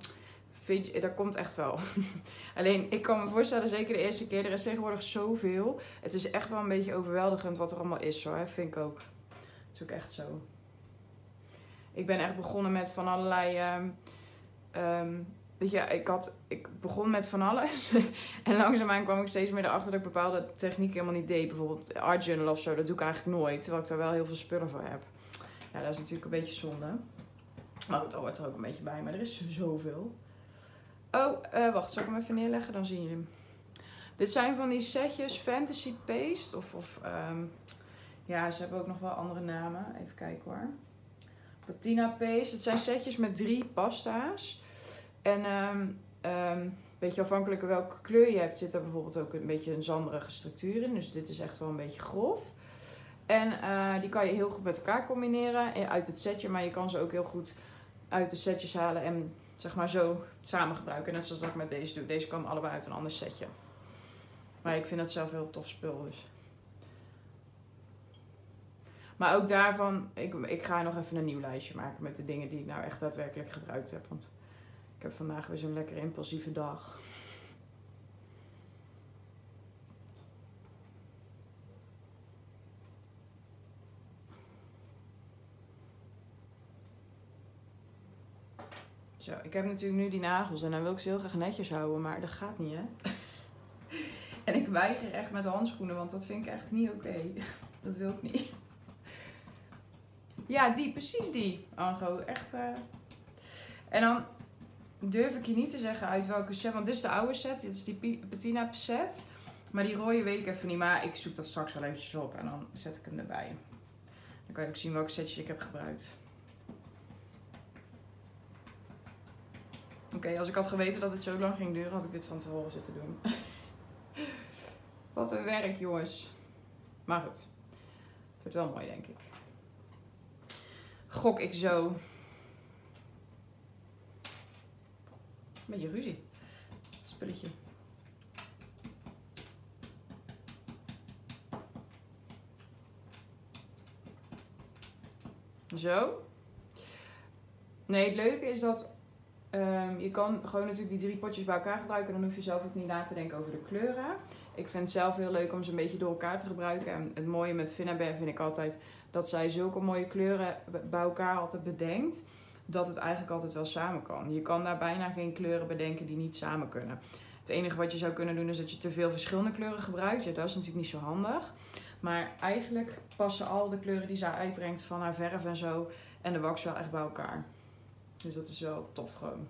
A: vind je, dat komt echt wel. [laughs] Alleen, ik kan me voorstellen, zeker de eerste keer, er is tegenwoordig zoveel. Het is echt wel een beetje overweldigend wat er allemaal is hoor, vind ik ook. Het is ook echt zo. Ik ben echt begonnen met van allerlei... ehm, ehm, weet je, ik, had, ik begon met van alles. [laughs] en langzaamaan kwam ik steeds meer erachter dat ik bepaalde technieken helemaal niet deed. Bijvoorbeeld art journal of zo, dat doe ik eigenlijk nooit. Terwijl ik daar wel heel veel spullen voor heb. Ja, dat is natuurlijk een beetje zonde. Maar goed, dat hoort er ook een beetje bij. Maar er is zoveel. Oh, eh, wacht. Zal ik hem even neerleggen? Dan zien jullie hem. Dit zijn van die setjes Fantasy Paste. Of, of ehm, ja, ze hebben ook nog wel andere namen. Even kijken hoor. Patina Paste. Het zijn setjes met drie pasta's. En ehm, beetje afhankelijk van welke kleur je hebt, zit er bijvoorbeeld ook een beetje een zanderige structuur in. Dus dit is echt wel een beetje grof. En eh, die kan je heel goed met elkaar combineren eh, uit het setje. Maar je kan ze ook heel goed uit de setjes halen en zeg maar zo samen gebruiken. Net zoals dat ik met deze doe. Deze kan allebei uit een ander setje. Maar ik vind het zelf heel tof spul dus. Maar ook daarvan, ik, ik ga nog even een nieuw lijstje maken met de dingen die ik nou echt daadwerkelijk gebruikt heb. Want ik heb vandaag weer zo'n lekker impulsieve dag. Zo, ik heb natuurlijk nu die nagels en dan wil ik ze heel graag netjes houden, maar dat gaat niet, hè? [laughs] en ik weiger echt met handschoenen, want dat vind ik echt niet oké. [laughs] Dat wil ik niet. Ja, die, precies die, Ango. Echt. eh. En dan durf ik je niet te zeggen uit welke set, want dit is de oude set, dit is die Patina set. Maar die rode weet ik even niet, maar ik zoek dat straks wel eventjes op en dan zet ik hem erbij. Dan kan je ook zien welke setjes ik heb gebruikt. Oké, als ik had geweten dat het zo lang ging duren, had ik dit van tevoren zitten doen. [laughs] Wat een werk, jongens. Maar goed. Het wordt wel mooi, denk ik. Gok ik zo. Beetje ruzie. Spulletje. Zo. Nee, het leuke is dat ehm, je kan gewoon natuurlijk die drie potjes bij elkaar gebruiken. Dan hoef je zelf ook niet na te denken over de kleuren. Ik vind het zelf heel leuk om ze een beetje door elkaar te gebruiken. En het mooie met Finnaber vind ik altijd dat zij zulke mooie kleuren bij elkaar altijd bedenkt. Dat het eigenlijk altijd wel samen kan. Je kan daar bijna geen kleuren bedenken die niet samen kunnen. Het enige wat je zou kunnen doen is dat je te veel verschillende kleuren gebruikt. Ja, dat is natuurlijk niet zo handig. Maar eigenlijk passen al de kleuren die zij uitbrengt van haar verf en zo en de wax wel echt bij elkaar. Dus dat is wel tof gewoon.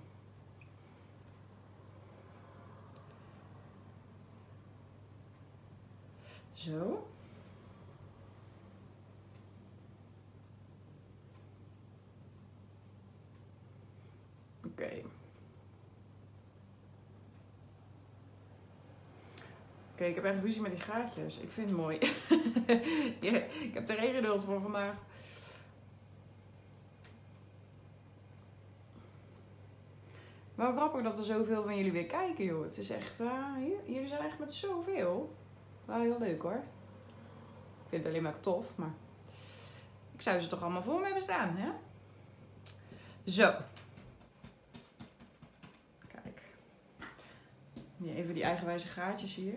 A: Zo. Oké. Oké, ik heb echt ruzie met die gaatjes. Ik vind het mooi. [laughs] Ik heb er geen geduld voor vandaag. Wel grappig dat er zoveel van jullie weer kijken, joh. Het is echt... eh, jullie zijn echt met zoveel. Wel heel leuk, hoor. Ik vind het alleen maar tof, maar... Ik zou ze toch allemaal voor me hebben staan, hè? Zo. Kijk. Even die eigenwijze gaatjes hier.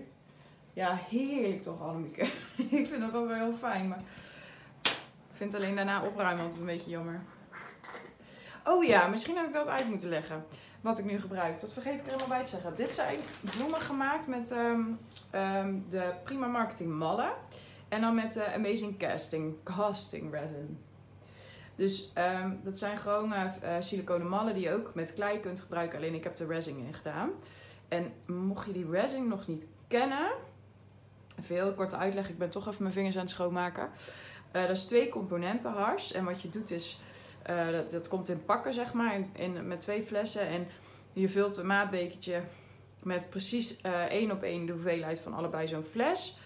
A: Ja, heerlijk toch, Annemieke. [laughs] ik vind dat ook wel heel fijn, maar... Ik vind het alleen daarna opruimen altijd een beetje jammer. Oh ja, misschien had ik dat uit moeten leggen. Wat ik nu gebruik. Dat vergeet ik er helemaal bij te zeggen. Dit zijn bloemen gemaakt met ehm, ehm, de Prima Marketing mallen. En dan met de Amazing Casting, Casting Resin. Dus ehm, dat zijn gewoon eh eh, siliconen mallen die je ook met klei kunt gebruiken. Alleen ik heb er resin in gedaan. En mocht je die resin nog niet kennen... Even heel korte uitleg. Ik ben toch even mijn vingers aan het schoonmaken. Eh dat is twee componenten hars. En wat je doet is... eh, dat, dat komt in pakken, zeg maar, in, in- met twee flessen. En je vult een maatbekertje met precies eh, één op één de hoeveelheid van allebei zo'n fles.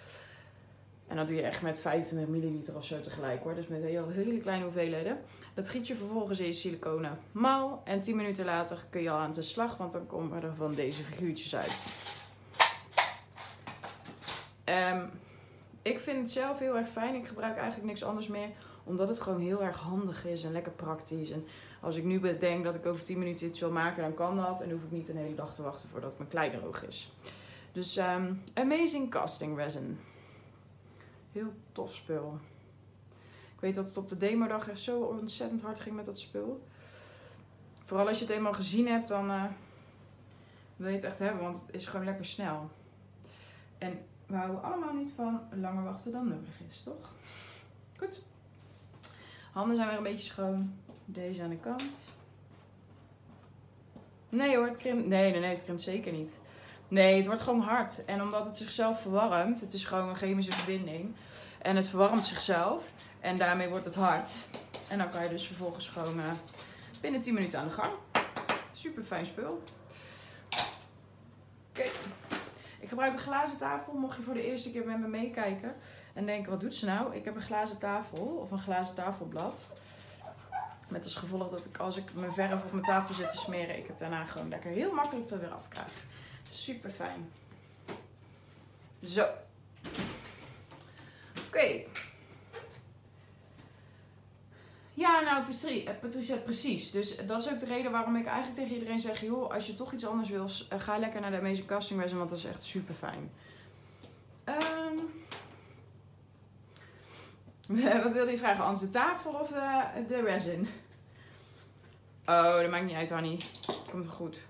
A: En dat doe je echt met 25 milliliter of zo tegelijk hoor. Dus met heel, hele kleine hoeveelheden. Dat giet je vervolgens in je siliconen mal. En 10 minuten later kun je al aan de slag, want dan komen er van deze figuurtjes uit. Ehm, ik vind het zelf heel erg fijn. Ik gebruik eigenlijk niks anders meer Omdat het gewoon heel erg handig is en lekker praktisch. En als ik nu bedenk dat ik over 10 minuten iets wil maken, dan kan dat. En hoef ik niet een hele dag te wachten voordat mijn klei droog is. Dus ehm, Amazing Casting Resin. Heel tof spul. Ik weet dat het op de demodag echt zo ontzettend hard ging met dat spul. Vooral als je het eenmaal gezien hebt, dan uh, wil je het echt hebben, want het is gewoon lekker snel. En we houden allemaal niet van langer wachten dan nodig is, toch? Goed. Handen zijn weer een beetje schoon. Deze aan de kant. Nee hoor, het krimpt. Nee, nee, nee, het krimpt zeker niet. Nee, het wordt gewoon hard. En omdat het zichzelf verwarmt, het is gewoon een chemische verbinding. En het verwarmt zichzelf. En daarmee wordt het hard. En dan kan je dus vervolgens gewoon uh, binnen 10 minuten aan de gang. Super fijn spul. Oké. Ik gebruik een glazen tafel. Mocht je voor de eerste keer met me meekijken en denken, wat doet ze nou? Ik heb een glazen tafel of een glazen tafelblad. Met als gevolg dat ik als ik mijn verf op mijn tafel zit te smeren, ik het daarna gewoon lekker heel makkelijk er weer af krijg. Super fijn. Zo. Oké. Ja, nou Patricia, eh, precies. Dus dat is ook de reden waarom ik eigenlijk tegen iedereen zeg... joh, als je toch iets anders wil, eh, ga lekker naar de Amazing Casting want dat is echt super fijn. Um, wat wilde je vragen? Ans de tafel of de, de resin? Oh, dat maakt niet uit, Hanny. Komt goed.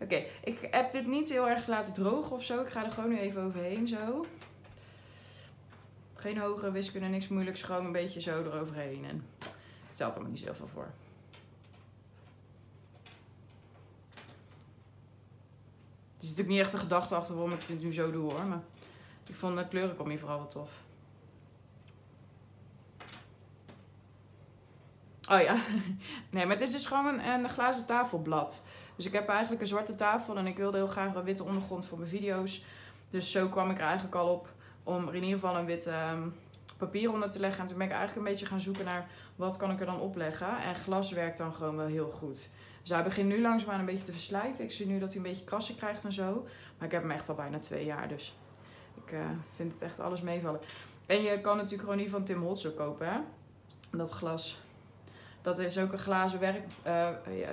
A: Oké, ik heb dit niet heel erg laten drogen of zo. Ik ga er gewoon nu even overheen, zo. Geen hogere wiskunde, niks moeilijks. Gewoon een beetje zo eroverheen. En het stelt allemaal niet zoveel voor. Er zit natuurlijk niet echt een gedachte achter waarom ik het nu zo doe hoor. Maar ik vond de kleurencombi vooral wel tof. Oh ja. [laughs] Nee, maar het is dus gewoon een, een, glazen tafelblad. Dus ik heb eigenlijk een zwarte tafel en ik wilde heel graag een witte ondergrond voor mijn video's. Dus zo kwam ik er eigenlijk al op om er in ieder geval een wit um, papier onder te leggen. En toen ben ik eigenlijk een beetje gaan zoeken naar wat kan ik er dan opleggen. En glas werkt dan gewoon wel heel goed. Dus hij begint nu langzaamaan een beetje te verslijten. Ik zie nu dat hij een beetje krassen krijgt en zo. Maar ik heb hem echt al bijna twee jaar, dus ik uh, vind het echt alles meevallen. En je kan natuurlijk gewoon niet van Tim Holtz kopen, hè? Dat glas. Dat is ook een glazen werk, uh, uh,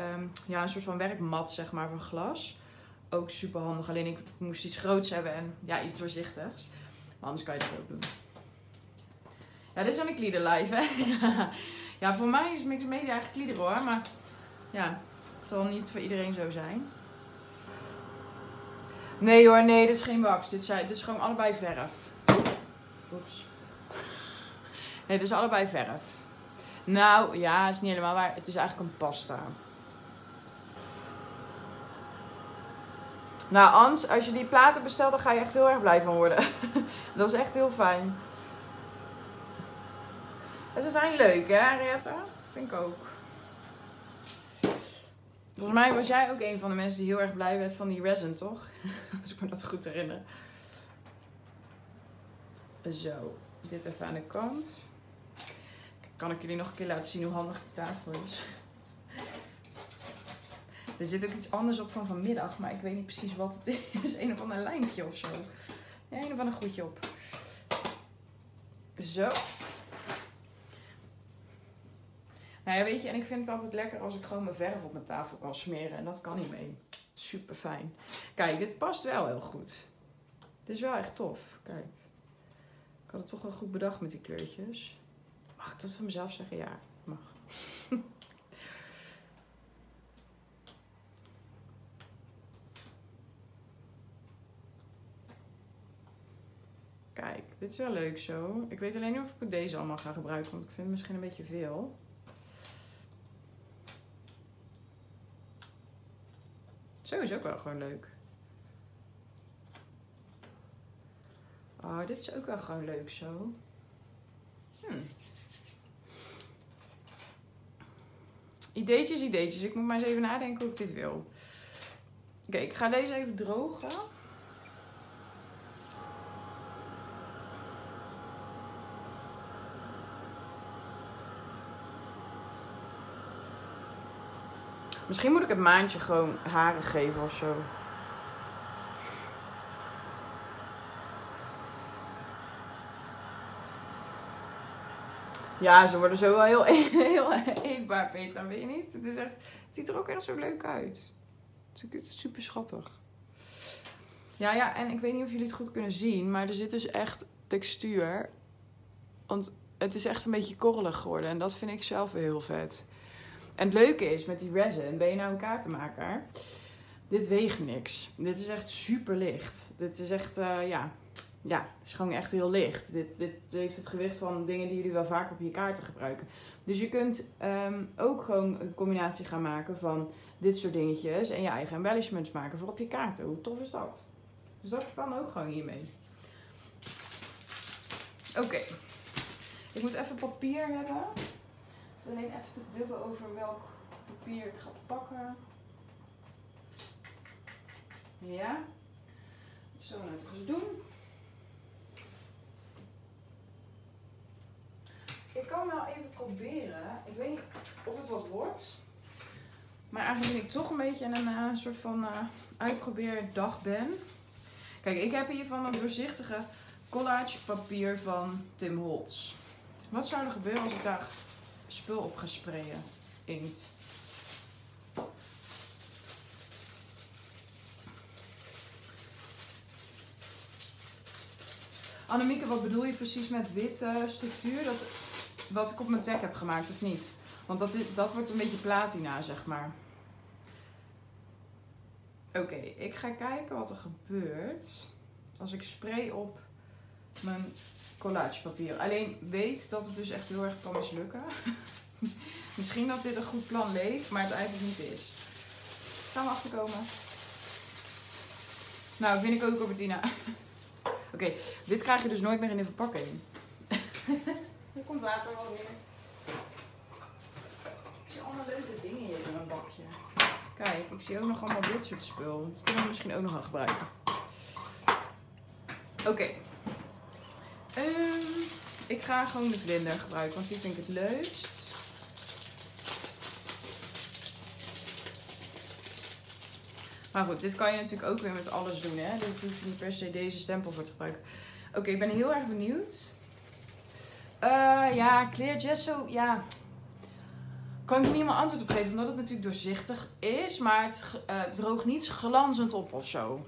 A: ja, een soort van werkmat, zeg maar, van glas. Ook super handig. Alleen ik moest iets groots hebben en ja, iets doorzichtigs. Maar anders kan je dat ook doen. Ja, dit is een Glieder live, hè? [laughs] ja, voor mij is Mixed Media eigenlijk Glieder hoor. Maar ja, het zal niet voor iedereen zo zijn. Nee hoor, nee, dit is geen wax. Dit is, dit is gewoon allebei verf. Oeps. [laughs] Nee, dit is allebei verf. Nou, ja, is niet helemaal waar. Het is eigenlijk een pasta. Nou, Ans, als je die platen bestelt, dan ga je echt heel erg blij van worden. [laughs] dat is echt heel fijn. En ze zijn leuk, hè, Henriette? Vind ik ook. Volgens mij was jij ook een van de mensen die heel erg blij werd van die resin, toch? [laughs] Als ik me dat goed herinner. Zo, dit even aan de kant. Kan ik jullie nog een keer laten zien hoe handig de tafel is. Er zit ook iets anders op van vanmiddag, maar ik weet niet precies wat het is. Een of ander lijmpje of zo. Ja, een of ander goedje op. Zo. Nou ja, weet je, en ik vind het altijd lekker als ik gewoon mijn verf op mijn tafel kan smeren. En dat kan niet mee. Super fijn. Kijk, dit past wel heel goed. Het is wel echt tof. Kijk. Ik had het toch wel goed bedacht met die kleurtjes. Mag ik dat van mezelf zeggen? Ja, mag. [laughs] Kijk, dit is wel leuk zo. Ik weet alleen niet of ik deze allemaal ga gebruiken, want ik vind het misschien een beetje veel. Zo is ook wel gewoon leuk. Oh, dit is ook wel gewoon leuk zo. Hm. Ideetjes, ideetjes. Ik moet maar eens even nadenken hoe ik dit wil. Oké, ik ga deze even drogen. Misschien moet ik het maandje gewoon haren geven of zo. Ja, ze worden zo wel heel, [laughs] heel eetbaar, Petra, weet je niet? Het, is echt, het ziet er ook echt zo leuk uit. Het is super schattig. Ja, ja, en ik weet niet of jullie het goed kunnen zien, maar er zit dus echt textuur. Want het is echt een beetje korrelig geworden en dat vind ik zelf heel vet. En het leuke is met die resin, ben je nou een kaartenmaker? Dit weegt niks. Dit is echt super licht. Dit is echt, uh, ja, ja, het is gewoon echt heel licht. Dit, dit heeft het gewicht van dingen die jullie wel vaak op je kaarten gebruiken. Dus je kunt um, ook gewoon een combinatie gaan maken van dit soort dingetjes en je eigen embellishments maken voor op je kaarten. Hoe tof is dat? Dus dat kan ook gewoon hiermee. Oké. Ik moet even papier hebben. Dus alleen even te dubben over welk papier ik ga pakken. Ja. Zo nou eens doen. Ik kan wel even proberen. Ik weet niet of het wat wordt. Maar eigenlijk ben ik toch een beetje in een uh, soort van uh, uitprobeerdag ben. Kijk, ik heb hier van een doorzichtige collage papier van Tim Holtz. Wat zou er gebeuren als ik daar spul op ga sprayen? Inkt. Annemieke, wat bedoel je precies met witte structuur? Dat, wat ik op mijn tag heb gemaakt of niet? Want dat, is, dat wordt een beetje platina, zeg maar. Oké, ik ga kijken wat er gebeurt als ik spray op mijn collagepapier. Alleen weet dat het dus echt heel erg kan mislukken. [laughs] Misschien dat dit een goed plan leek, maar het eigenlijk niet is. Gaan we achterkomen. Nou, vind ik ook, Robertina. [laughs] Oké, dit krijg je dus nooit meer in de verpakking. [laughs] Er komt later wel weer. Ik zie allemaal leuke dingen hier in mijn bakje. Kijk, ik zie ook nog allemaal dit soort spul. Dat kunnen we misschien ook nog gaan gebruiken. Oké. Um, ik ga gewoon de vlinder gebruiken, want die vind ik het leukst. Maar goed, dit kan je natuurlijk ook weer met alles doen. Hè? Dit hoef je niet per se deze stempel voor te gebruiken. Oké, ik ben heel erg benieuwd. Uh, ja, clear gesso, ja. Kan ik niet helemaal antwoord op geven, omdat het natuurlijk doorzichtig is. Maar het, uh, het droogt niet glanzend op of zo.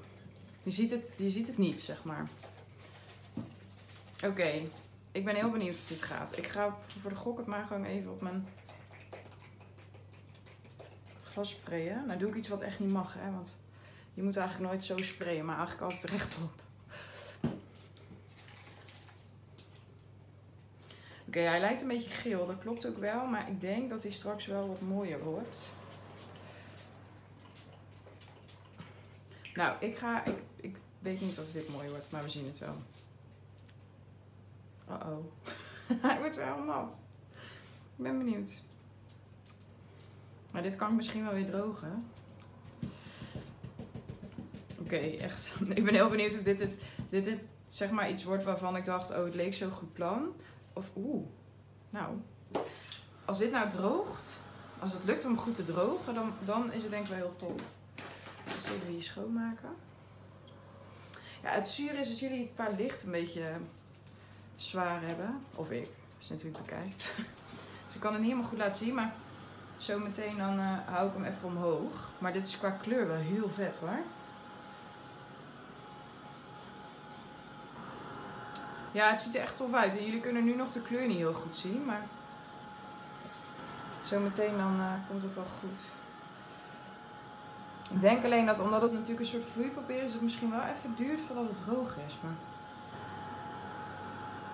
A: Je ziet het, je ziet het niet, zeg maar. Oké, ik ben heel benieuwd of dit gaat. Ik ga voor de gok het maar gewoon even op mijn glas sprayen. Nou doe ik iets wat echt niet mag, hè. Want je moet eigenlijk nooit zo sprayen, maar eigenlijk altijd rechtop. Hij lijkt een beetje geel, dat klopt ook wel. Maar ik denk dat hij straks wel wat mooier wordt. Nou, ik ga... Ik, ik weet niet of dit mooi wordt, maar we zien het wel. Uh-oh. [laughs] hij wordt wel nat. Ik ben benieuwd. Maar dit kan ik misschien wel weer drogen. Oké, echt. [laughs] Ik ben heel benieuwd of dit, dit, dit, dit zeg maar iets wordt waarvan ik dacht, oh het leek zo'n goed plan. Of oeh, nou, als dit nou droogt, als het lukt om goed te drogen, dan, dan is het denk ik wel heel top. Eens even hier schoonmaken. Ja, het zuur is dat jullie het paar licht een beetje zwaar hebben. Of ik, dat is natuurlijk bekijkt. Dus ik kan het niet helemaal goed laten zien, maar zo meteen dan uh, hou ik hem even omhoog. Maar dit is qua kleur wel heel vet hoor. Ja, het ziet er echt tof uit. En jullie kunnen nu nog de kleur niet heel goed zien, maar zometeen dan uh, komt het wel goed. Ik denk alleen dat omdat het natuurlijk een soort vloeipapier is, het misschien wel even duurt voordat het droog is. Maar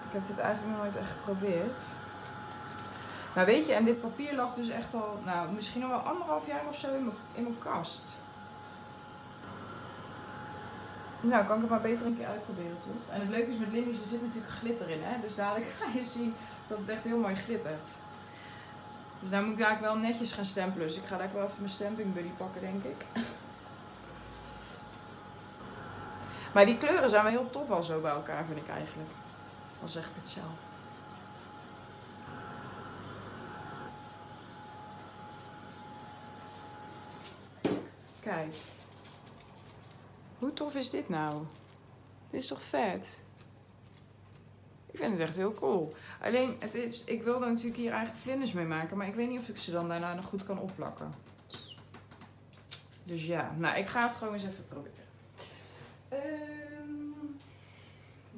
A: ik heb dit eigenlijk nog nooit echt geprobeerd. Maar weet je, en dit papier lag dus echt al, nou, misschien nog wel anderhalf jaar of zo in mijn, in mijn kast. Nou, kan ik het maar beter een keer uitproberen, toch? En het leuke is met linies, er zit natuurlijk glitter in, hè? Dus dadelijk [laughs] ga je zien dat het echt heel mooi glittert. Dus daar moet ik eigenlijk wel netjes gaan stempelen. Dus ik ga daar wel even mijn stamping buddy pakken, denk ik. [laughs] Maar die kleuren zijn wel heel tof al zo bij elkaar, vind ik eigenlijk. Al zeg ik het zelf. Kijk. Hoe tof is dit nou? Dit is toch vet? Ik vind het echt heel cool. Alleen, het is, ik wilde natuurlijk hier eigen vlinders mee maken. Maar ik weet niet of ik ze dan daarna nog goed kan opplakken. Dus ja, nou, ik ga het gewoon eens even proberen. Ehm,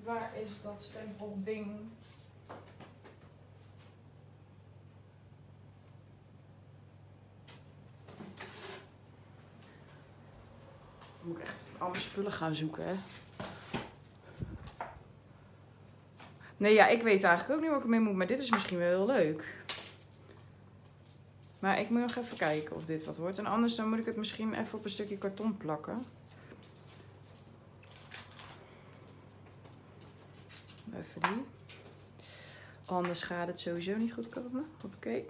A: waar is dat stempelding? Moet ik echt alle spullen gaan zoeken, hè? Nee, ja, ik weet eigenlijk ook niet wat ik ermee moet, maar dit is misschien wel heel leuk. Maar ik moet nog even kijken of dit wat wordt. En anders dan moet ik het misschien even op een stukje karton plakken. Even die. Anders gaat het sowieso niet goed komen. Oké.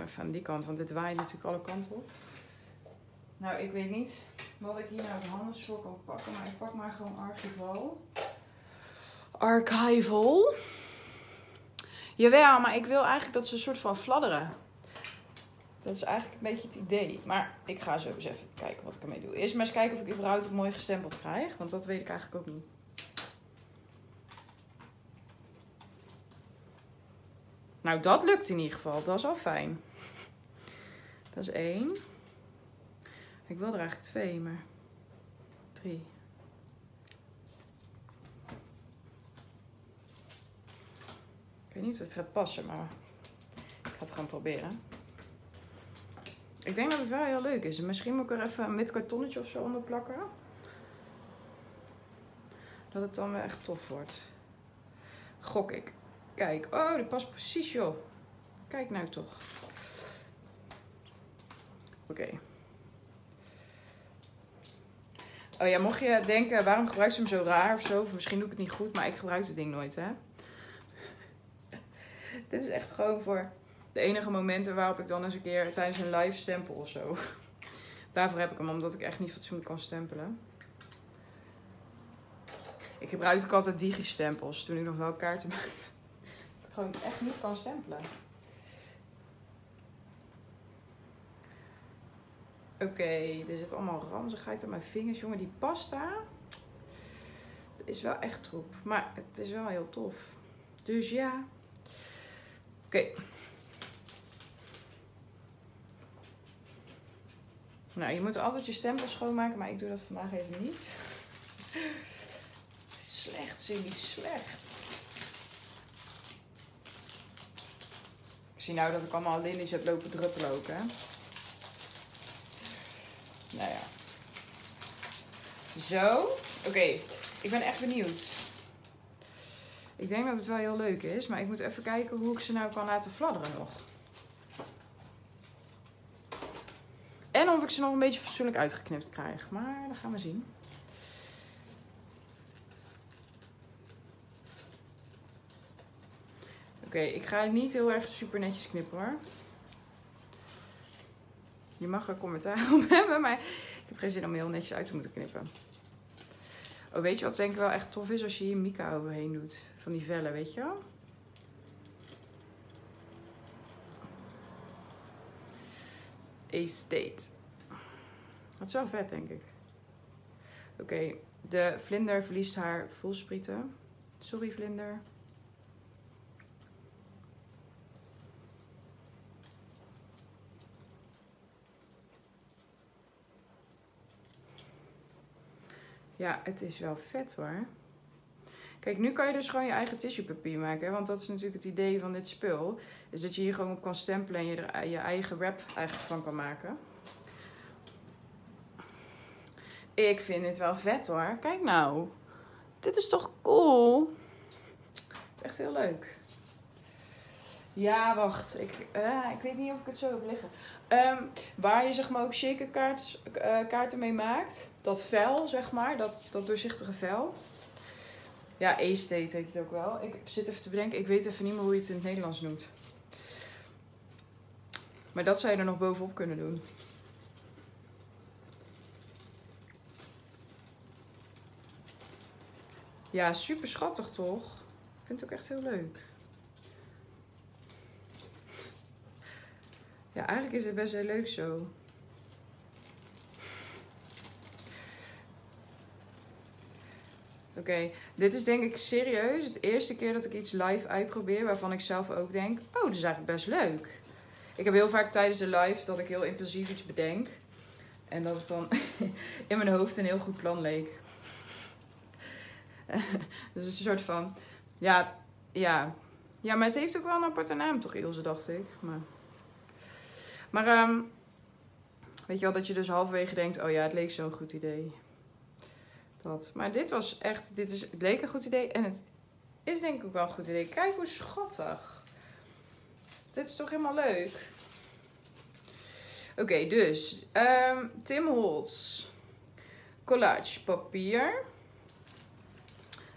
A: Even aan die kant, want dit waait natuurlijk alle kanten op. Nou, ik weet niet wat ik hier nou het handigst voor kan pakken. Maar ik pak maar gewoon Archival. Archival. Jawel, maar ik wil eigenlijk dat ze een soort van fladderen. Dat is eigenlijk een beetje het idee. Maar ik ga zo eens even kijken wat ik ermee doe. Eerst maar eens kijken of ik überhaupt een mooi gestempeld krijg. Want dat weet ik eigenlijk ook niet. Nou, dat lukt in ieder geval. Dat is al fijn. Dat is één. Ik wil er eigenlijk twee, maar drie. Ik weet niet of het gaat passen, maar ik ga het gewoon proberen. Ik denk dat het wel heel leuk is. En misschien moet ik er even een wit kartonnetje of zo onder plakken. Dat het dan wel echt tof wordt. Gok ik. Kijk, oh, die past precies, joh. Kijk nou toch. Oké. Oh ja, mocht je denken, waarom gebruik ze hem zo raar of zo? Of misschien doe ik het niet goed, maar ik gebruik het ding nooit, hè. [laughs] Dit is echt gewoon voor de enige momenten waarop ik dan eens een keer tijdens een live stempel of zo. [laughs] Daarvoor heb ik hem, omdat ik echt niet fatsoenlijk kan stempelen. Ik gebruik ook altijd digistempels toen ik nog wel kaarten maakte. [laughs] Dat ik gewoon echt niet kan stempelen. Oké, er zit allemaal ranzigheid aan mijn vingers. Jongen, die pasta. Het is wel echt troep. Maar het is wel heel tof. Dus ja. Oké. Nou, je moet altijd je stempel schoonmaken, maar ik doe dat vandaag even niet. Slecht, Cindy, slecht. Ik zie nou dat ik allemaal linies heb lopen druppelen ook, hè. Nou ja. Zo. Oké, ik ben echt benieuwd. Ik denk dat het wel heel leuk is, maar ik moet even kijken hoe ik ze nou kan laten fladderen nog. En of ik ze nog een beetje fatsoenlijk uitgeknipt krijg. Maar dat gaan we zien. Oké, ik ga niet heel erg super netjes knippen hoor. Je mag er commentaar [laughs] op hebben, maar ik heb geen zin om heel netjes uit te moeten knippen. Oh, weet je wat denk ik wel echt tof is als je hier mica overheen doet? Van die vellen, weet je wel? Estate. Dat is wel vet, denk ik. Oké, de vlinder verliest haar voelsprieten. Sorry, vlinder. Ja, het is wel vet hoor. Kijk, nu kan je dus gewoon je eigen tissuepapier maken. Want dat is natuurlijk het idee van dit spul. Is dat je hier gewoon op kan stempelen en je er je eigen wrap eigenlijk van kan maken. Ik vind dit wel vet hoor. Kijk nou. Dit is toch cool? Het is echt heel leuk. Ja, wacht. Ik, uh, ik weet niet of ik het zo heb liggen. Um, waar je zeg maar ook shakerkaart, uh, kaarten mee maakt. Dat vel, zeg maar. Dat, dat doorzichtige vel. Ja, E-state heet het ook wel. Ik zit even te bedenken. Ik weet even niet meer hoe je het in het Nederlands noemt. Maar dat zou je er nog bovenop kunnen doen. Ja, super schattig toch? Ik vind het ook echt heel leuk. Ja, eigenlijk is het best heel leuk zo. Oké, dit is denk ik serieus het eerste keer dat ik iets live uitprobeer waarvan ik zelf ook denk: oh, dat is eigenlijk best leuk. Ik heb heel vaak tijdens de live dat ik heel impulsief iets bedenk. En dat het dan [laughs] in mijn hoofd een heel goed plan leek. [laughs] dus een soort van, ja, ja. Ja, maar het heeft ook wel een aparte naam toch, Ilse, dacht ik. Maar, maar ehm, weet je wel, dat je dus halverwege denkt, oh ja, het leek zo'n goed idee. Dat. Maar dit was echt, dit is, het leek een goed idee en het is denk ik ook wel een goed idee. Kijk hoe schattig. Dit is toch helemaal leuk. Oké, dus um, Tim Holtz collage papier.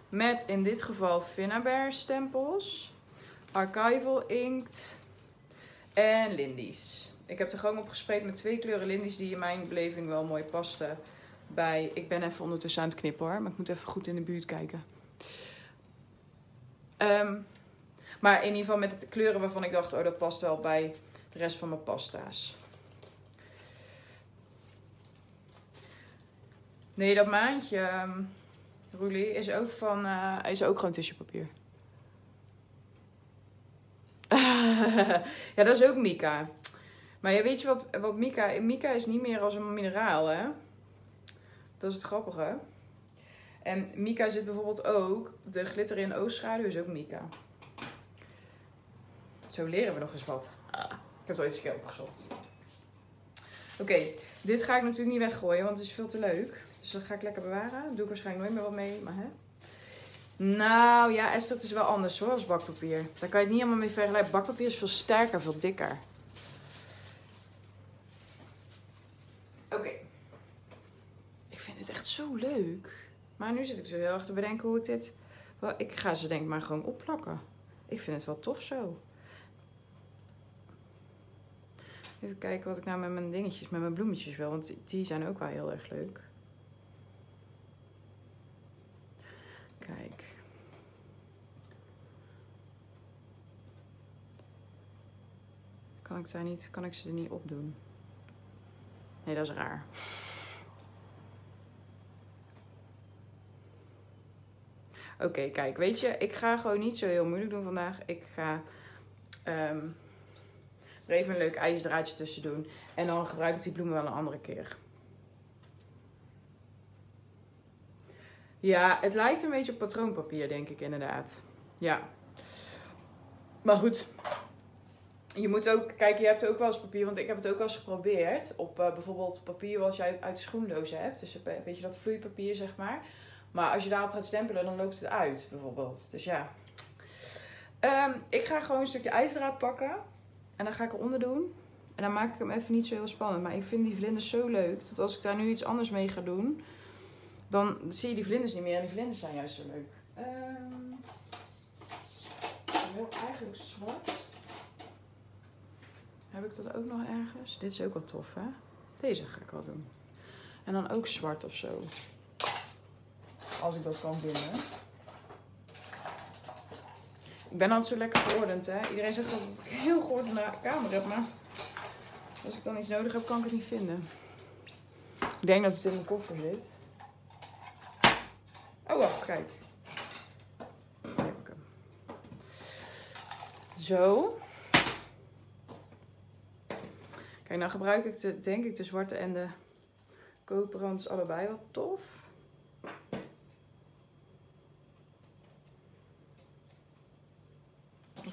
A: Met in dit geval Finnabair stempels. Archival inkt. En Lindy's. Ik heb er gewoon op gespreid met twee kleuren Lindy's die in mijn beleving wel mooi pasten bij. Ik ben even ondertussen aan het knippen hoor, maar ik moet even goed in de buurt kijken. Ehm, maar in ieder geval met de kleuren waarvan ik dacht, oh dat past wel bij de rest van mijn pasta's. Nee, dat maandje um, is ook van, uh, is ook gewoon tissuepapier. [laughs] ja, dat is ook Mika. Maar ja, weet je wat, wat Mika... Mika is niet meer als een mineraal, hè? Dat is het grappige. En Mika zit bijvoorbeeld ook... De glitter in oogschaduw is ook Mika. Zo leren we nog eens wat. Ik heb het ooit eens keer opgezocht. Oké, dit ga ik natuurlijk niet weggooien, want het is veel te leuk. Dus dat ga ik lekker bewaren. Doe ik waarschijnlijk nooit meer wat mee, maar hè. Nou ja, Esther, het is wel anders hoor als bakpapier. Daar kan je het niet helemaal mee vergelijken. Bakpapier is veel sterker, veel dikker. Oké. Ik vind het echt zo leuk. Maar nu zit ik zo heel erg te bedenken hoe ik dit... Wel, ik ga ze denk ik maar gewoon opplakken. Ik vind het wel tof zo. Even kijken wat ik nou met mijn dingetjes, met mijn bloemetjes wil. Want die zijn ook wel heel erg leuk. Kijk. Kan ik, daar niet, kan ik ze er niet op doen? Nee, dat is raar. Oké, kijk, weet je, ik ga gewoon niet zo heel moeilijk doen vandaag. Ik ga um, er even een leuk ijsdraadje tussen doen. En dan gebruik ik die bloemen wel een andere keer. Ja, het lijkt een beetje op patroonpapier, denk ik inderdaad. Ja. Maar goed. Je moet ook, kijk, je hebt ook wel eens papier, want ik heb het ook wel eens geprobeerd. Op uh, bijvoorbeeld papier wat je uit de schoendoos hebt. Dus een beetje dat vloeipapier, zeg maar. Maar als je daarop gaat stempelen, dan loopt het uit, bijvoorbeeld. Dus ja. Um, ik ga gewoon een stukje ijzerdraad pakken. En dan ga ik eronder doen. En dan maak ik hem even niet zo heel spannend. Maar ik vind die vlinders zo leuk. Dat als ik daar nu iets anders mee ga doen dan zie je die vlinders niet meer. En die vlinders zijn juist zo leuk. Um, ik wil eigenlijk zwart. Heb ik dat ook nog ergens? Dit is ook wel tof, hè? Deze ga ik wel doen. En dan ook zwart of zo. Als ik dat kan vinden. Ik ben altijd zo lekker geordend, hè? Iedereen zegt dat ik heel geordende kamer heb, maar als ik dan iets nodig heb, kan ik het niet vinden. Ik denk dat het in mijn koffer zit. Oh, wacht, kijk. Zo. Kijk, nou gebruik ik de, denk ik de zwarte en de koperrand allebei wat tof.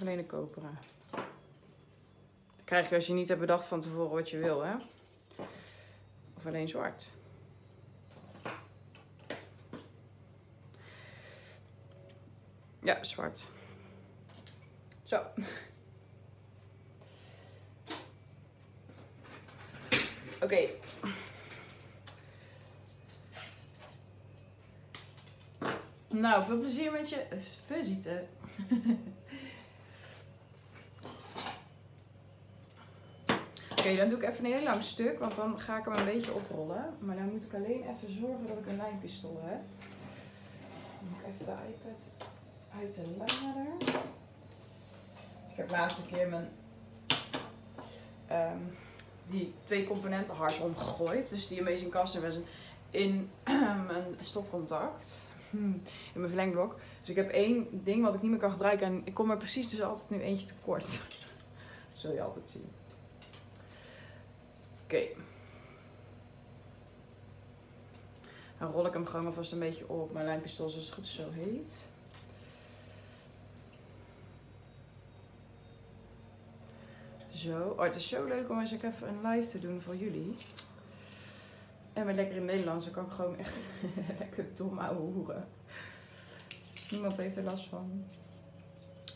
A: De koperen. Dan krijg je als je niet hebt bedacht van tevoren wat je wil, hè. Of alleen zwart. Ja, zwart. Zo. Oké. Nou, veel plezier met je visite. [laughs] Oké, dan doe ik even een heel lang stuk, want dan ga ik hem een beetje oprollen. Maar dan moet ik alleen even zorgen dat ik een lijnpistool heb. Dan moet ik even de iPad uit de lader. Ik heb laatste keer mijn um, die twee componenten hars omgegooid. Dus die Amazing Custom in mijn stopcontact. hmm, in mijn verlengblok. Dus ik heb één ding wat ik niet meer kan gebruiken. En ik kom er precies dus altijd nu eentje tekort. Dat [laughs] zul je altijd zien. Oké. Dan rol ik hem gewoon alvast een beetje op. Mijn lijnpistool zoals het goed is zo heet. Zo. Oh, het is zo leuk om eens even een live te doen voor jullie. En met lekker in Nederlands, dan kan ik gewoon echt [laughs] lekker dom ouwe hoeren. Niemand heeft er last van.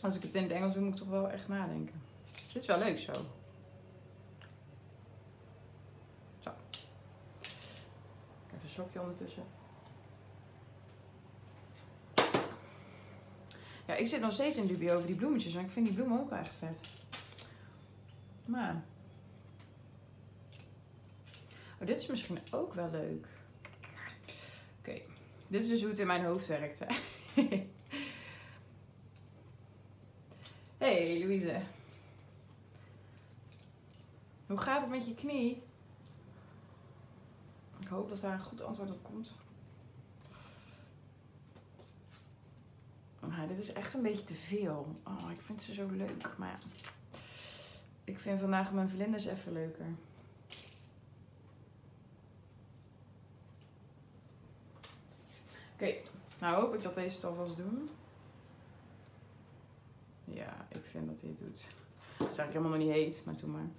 A: Als ik het in het Engels doe, moet ik toch wel echt nadenken. Dit is wel leuk. Zo. Even een slokje ondertussen. Ja, ik zit nog steeds in dubio over die bloemetjes. En ik vind die bloemen ook wel echt vet. Maar... Oh, dit is misschien ook wel leuk. Oké. Dit is dus hoe het in mijn hoofd werkt, hè. [laughs] hey, Louise. Hoe gaat het met je knie? Ik hoop dat daar een goed antwoord op komt. Maar dit is echt een beetje te veel. Oh, ik vind ze zo leuk. Maar ik vind vandaag mijn vlinders even leuker. Oké, nou hoop ik dat deze het alvast doen. Ja, ik vind dat hij het doet. Het is eigenlijk helemaal nog niet heet, maar doe maar.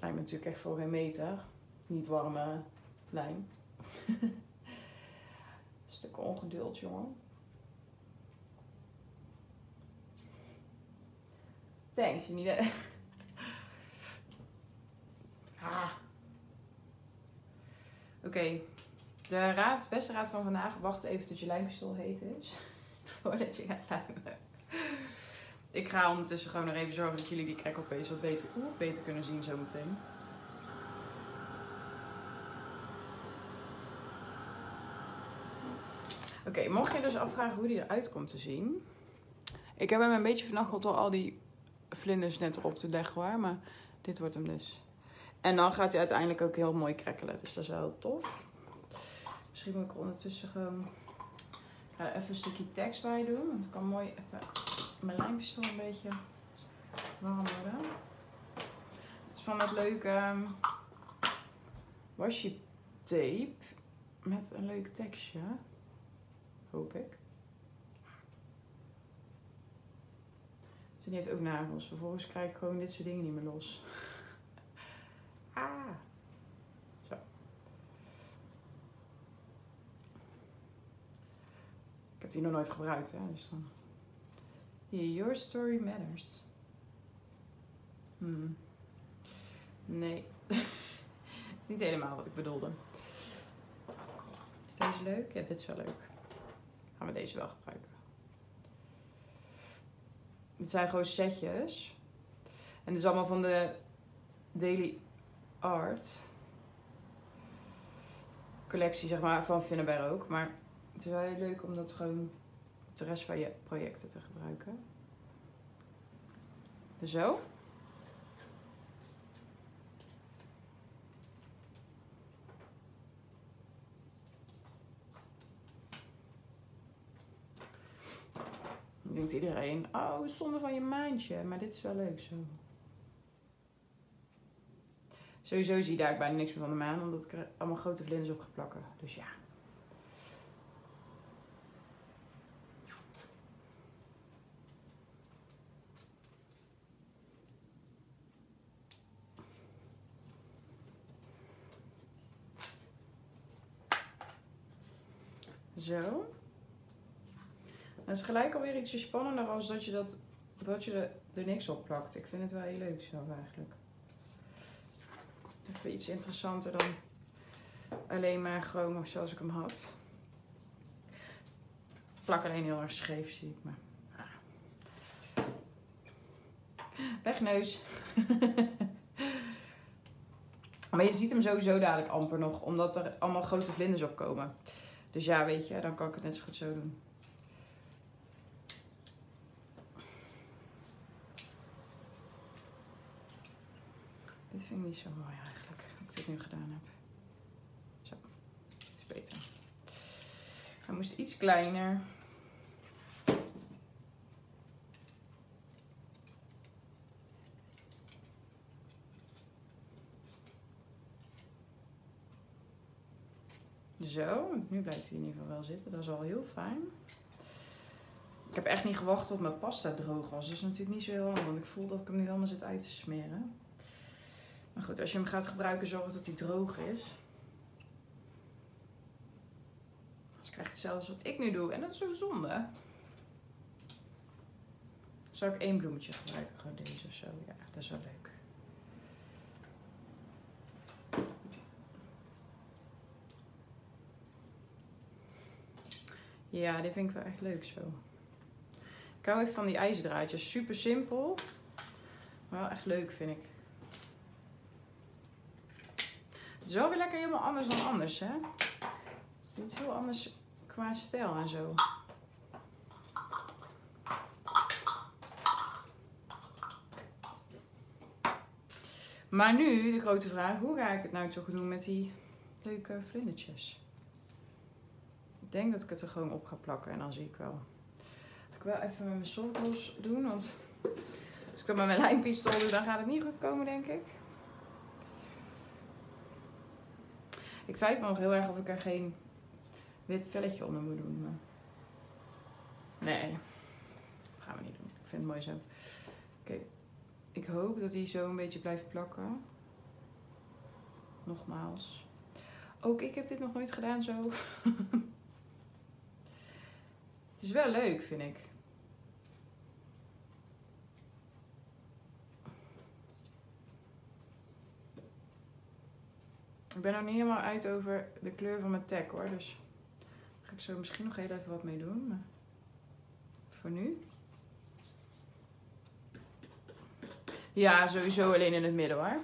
A: Lijkt me natuurlijk echt voor geen meter. Niet warme lijm. [laughs] Stuk ongeduld, jongen. Thanks, Janine. [laughs] ah. Oké, de raad, beste raad van vandaag. Wacht even tot je lijmpistool heet is. [laughs] Voordat je gaat lijmen. Ik ga ondertussen gewoon nog even zorgen dat jullie die krekkelpees wat beter, beter kunnen zien zometeen. Oké, mocht je dus afvragen hoe die eruit komt te zien. Ik heb hem een beetje vernacheld door al die vlinders net erop te leggen hoor. Maar dit wordt hem dus. En dan gaat hij uiteindelijk ook heel mooi krekkelen. Dus dat is wel tof. Misschien moet ik er ondertussen gewoon ga er even een stukje tekst bij doen. Want het kan mooi even mijn lijmpistool een beetje warm worden. Het is van het leuke um, washi tape. Met een leuk tekstje. Hoop ik. Dus heeft ook nagels. Vervolgens krijg ik gewoon dit soort dingen niet meer los. [laughs] ah. Zo. Ik heb die nog nooit gebruikt, hè. Dus dan... Your story matters. Hmm. Nee. Het [laughs] is niet helemaal wat ik bedoelde. Is deze leuk? Ja, dit is wel leuk. Gaan we deze wel gebruiken. Dit zijn gewoon setjes. En dit is allemaal van de Daily Art collectie, zeg maar, van Finneberg ook. Maar het is wel heel leuk om dat gewoon de rest van je projecten te gebruiken. Zo. Denkt iedereen, oh, zonde van je maandje. Maar dit is wel leuk zo. Sowieso zie je daar bijna niks meer van de maan, omdat ik er allemaal grote vlinders op ga plakken. Dus ja. Zo. Het is gelijk alweer ietsje spannender als dat je, dat, dat je er, niks op plakt. Ik vind het wel heel leuk zo eigenlijk. Even iets interessanter dan alleen maar chroom zoals ik hem had. Plak alleen heel erg scheef zie ik maar. Ah. Wegneus. [laughs] maar je ziet hem sowieso dadelijk amper nog, omdat er allemaal grote vlinders op komen. Dus ja, weet je, dan kan ik het net zo goed zo doen. Dit vind ik niet zo mooi eigenlijk, hoe ik dit nu gedaan heb. Zo. Het is beter. Hij moest iets kleiner. Zo, nu blijft hij in ieder geval wel zitten. Dat is al heel fijn. Ik heb echt niet gewacht tot mijn pasta droog was. Dat is natuurlijk niet zo heel lang, want ik voel dat ik hem nu allemaal zit uit te smeren. Maar goed, als je hem gaat gebruiken, zorg dat hij droog is. Anders krijg hetzelfde als wat ik nu doe. En dat is zo zonde. Zou ik één bloemetje gebruiken? Gewoon deze of zo. Ja, dat is wel leuk. Ja, dit vind ik wel echt leuk zo. Ik hou even van die ijzerdraadjes. Super simpel. Maar wel echt leuk vind ik. Het is wel weer lekker helemaal anders dan anders, hè? Het is heel anders qua stijl en zo. Maar nu de grote vraag: hoe ga ik het nou toch doen met die leuke vlindertjes? Ik denk dat ik het er gewoon op ga plakken en dan zie ik wel. Ik wil even met mijn softballs doen, want als ik dat met mijn lijnpistool doe, dan gaat het niet goed komen, denk ik. Ik twijfel nog heel erg of ik er geen wit velletje onder moet doen. Nee, dat gaan we niet doen. Ik vind het mooi zo. Oké, ik hoop dat hij zo een beetje blijft plakken. Nogmaals. Ook ik heb dit nog nooit gedaan zo. [laughs] het is wel leuk, vind ik. Ik ben nog niet helemaal uit over de kleur van mijn tag hoor. Dus daar ga ik zo misschien nog heel even wat mee doen. Maar voor nu. Ja, sowieso alleen in het midden hoor.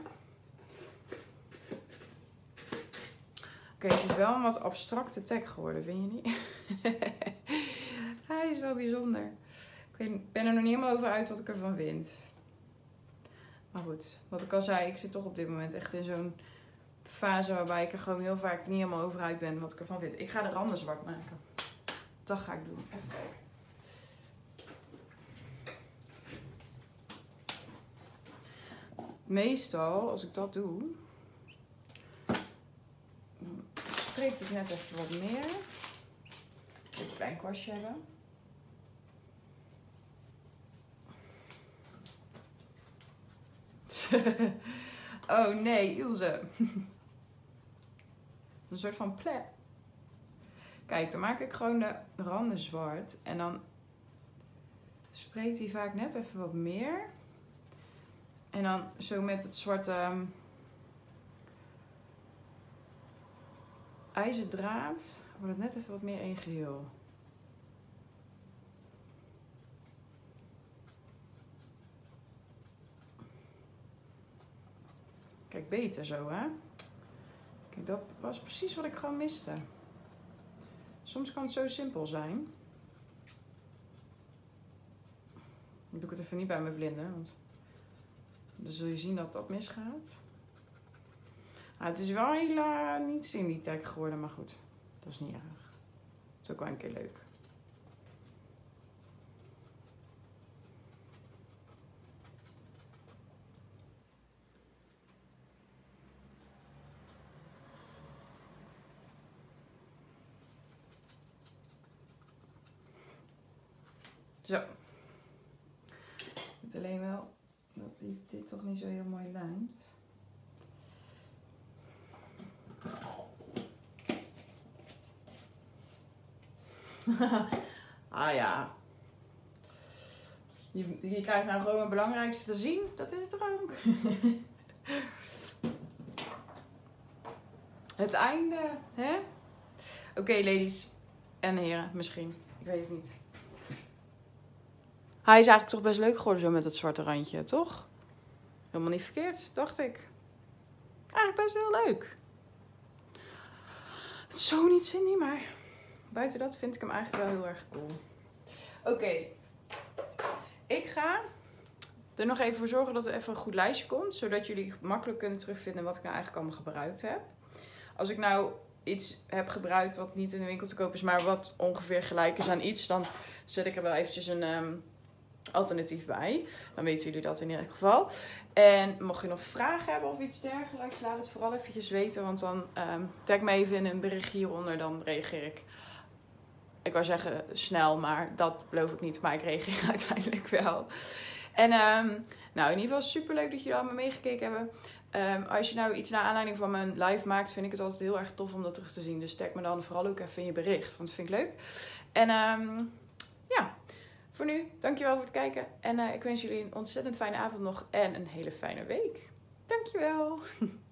A: Oké, het is wel een wat abstracte tag geworden, vind je niet? [laughs] Hij is wel bijzonder. Ik ben er nog niet helemaal over uit wat ik ervan vind. Maar goed, wat ik al zei, ik zit toch op dit moment echt in zo'n fase waarbij ik er gewoon heel vaak niet helemaal over uit ben wat ik ervan vind. Ik ga de randen zwart maken. Dat ga ik doen. Even kijken. Meestal, als ik dat doe, dan spreekt het net even wat meer. Een klein kwastje hebben. [laughs] oh nee, Ilse. [laughs] Een soort van plek. Kijk, dan maak ik gewoon de randen zwart. En dan spreekt hij vaak net even wat meer. En dan zo met het zwarte um, ijzerdraad wordt het net even wat meer één geheel. Kijk, beter zo, hè? Kijk, dat was precies wat ik gewoon miste. Soms kan het zo simpel zijn. Dan doe ik het even niet bij mijn vlinder, want dan zul je zien dat dat misgaat. Ah, het is wel heel uh, niets in die tag geworden, maar goed, dat is niet erg. Het is ook wel een keer leuk. Zo. Het alleen wel dat dit toch niet zo heel mooi lijnt. [laughs] ah ja. Je, je krijgt nou gewoon het belangrijkste te zien. Dat is het ook. [laughs] het einde, hè? Oké, ladies en heren, misschien. Ik weet het niet. Hij is eigenlijk toch best leuk geworden zo met het zwarte randje, toch? Helemaal niet verkeerd, dacht ik. Eigenlijk best heel leuk. Zo niet zin maar buiten dat vind ik hem eigenlijk wel heel erg cool. Oké, ik ga er nog even voor zorgen dat er even een goed lijstje komt, zodat jullie makkelijk kunnen terugvinden wat ik nou eigenlijk allemaal gebruikt heb. Als ik nou iets heb gebruikt wat niet in de winkel te koop is, maar wat ongeveer gelijk is aan iets, dan zet ik er wel eventjes een ehm, alternatief bij. Dan weten jullie dat in ieder geval. En mocht je nog vragen hebben of iets dergelijks, laat het vooral eventjes weten. Want dan ehm, tag me even in een berichtje hieronder, dan reageer ik. Ik wou zeggen snel, maar dat beloof ik niet. Maar ik reageer [laughs] uiteindelijk wel. En ehm, nou, in ieder geval super leuk dat jullie allemaal meegekeken hebben. Ehm, als je nou iets naar aanleiding van mijn live maakt, vind ik het altijd heel erg tof om dat terug te zien. Dus tag me dan vooral ook even in je bericht, want dat vind ik leuk. En ja, voor nu, dankjewel voor het kijken. En uh, ik wens jullie een ontzettend fijne avond nog en een hele fijne week. Dankjewel. [laughs]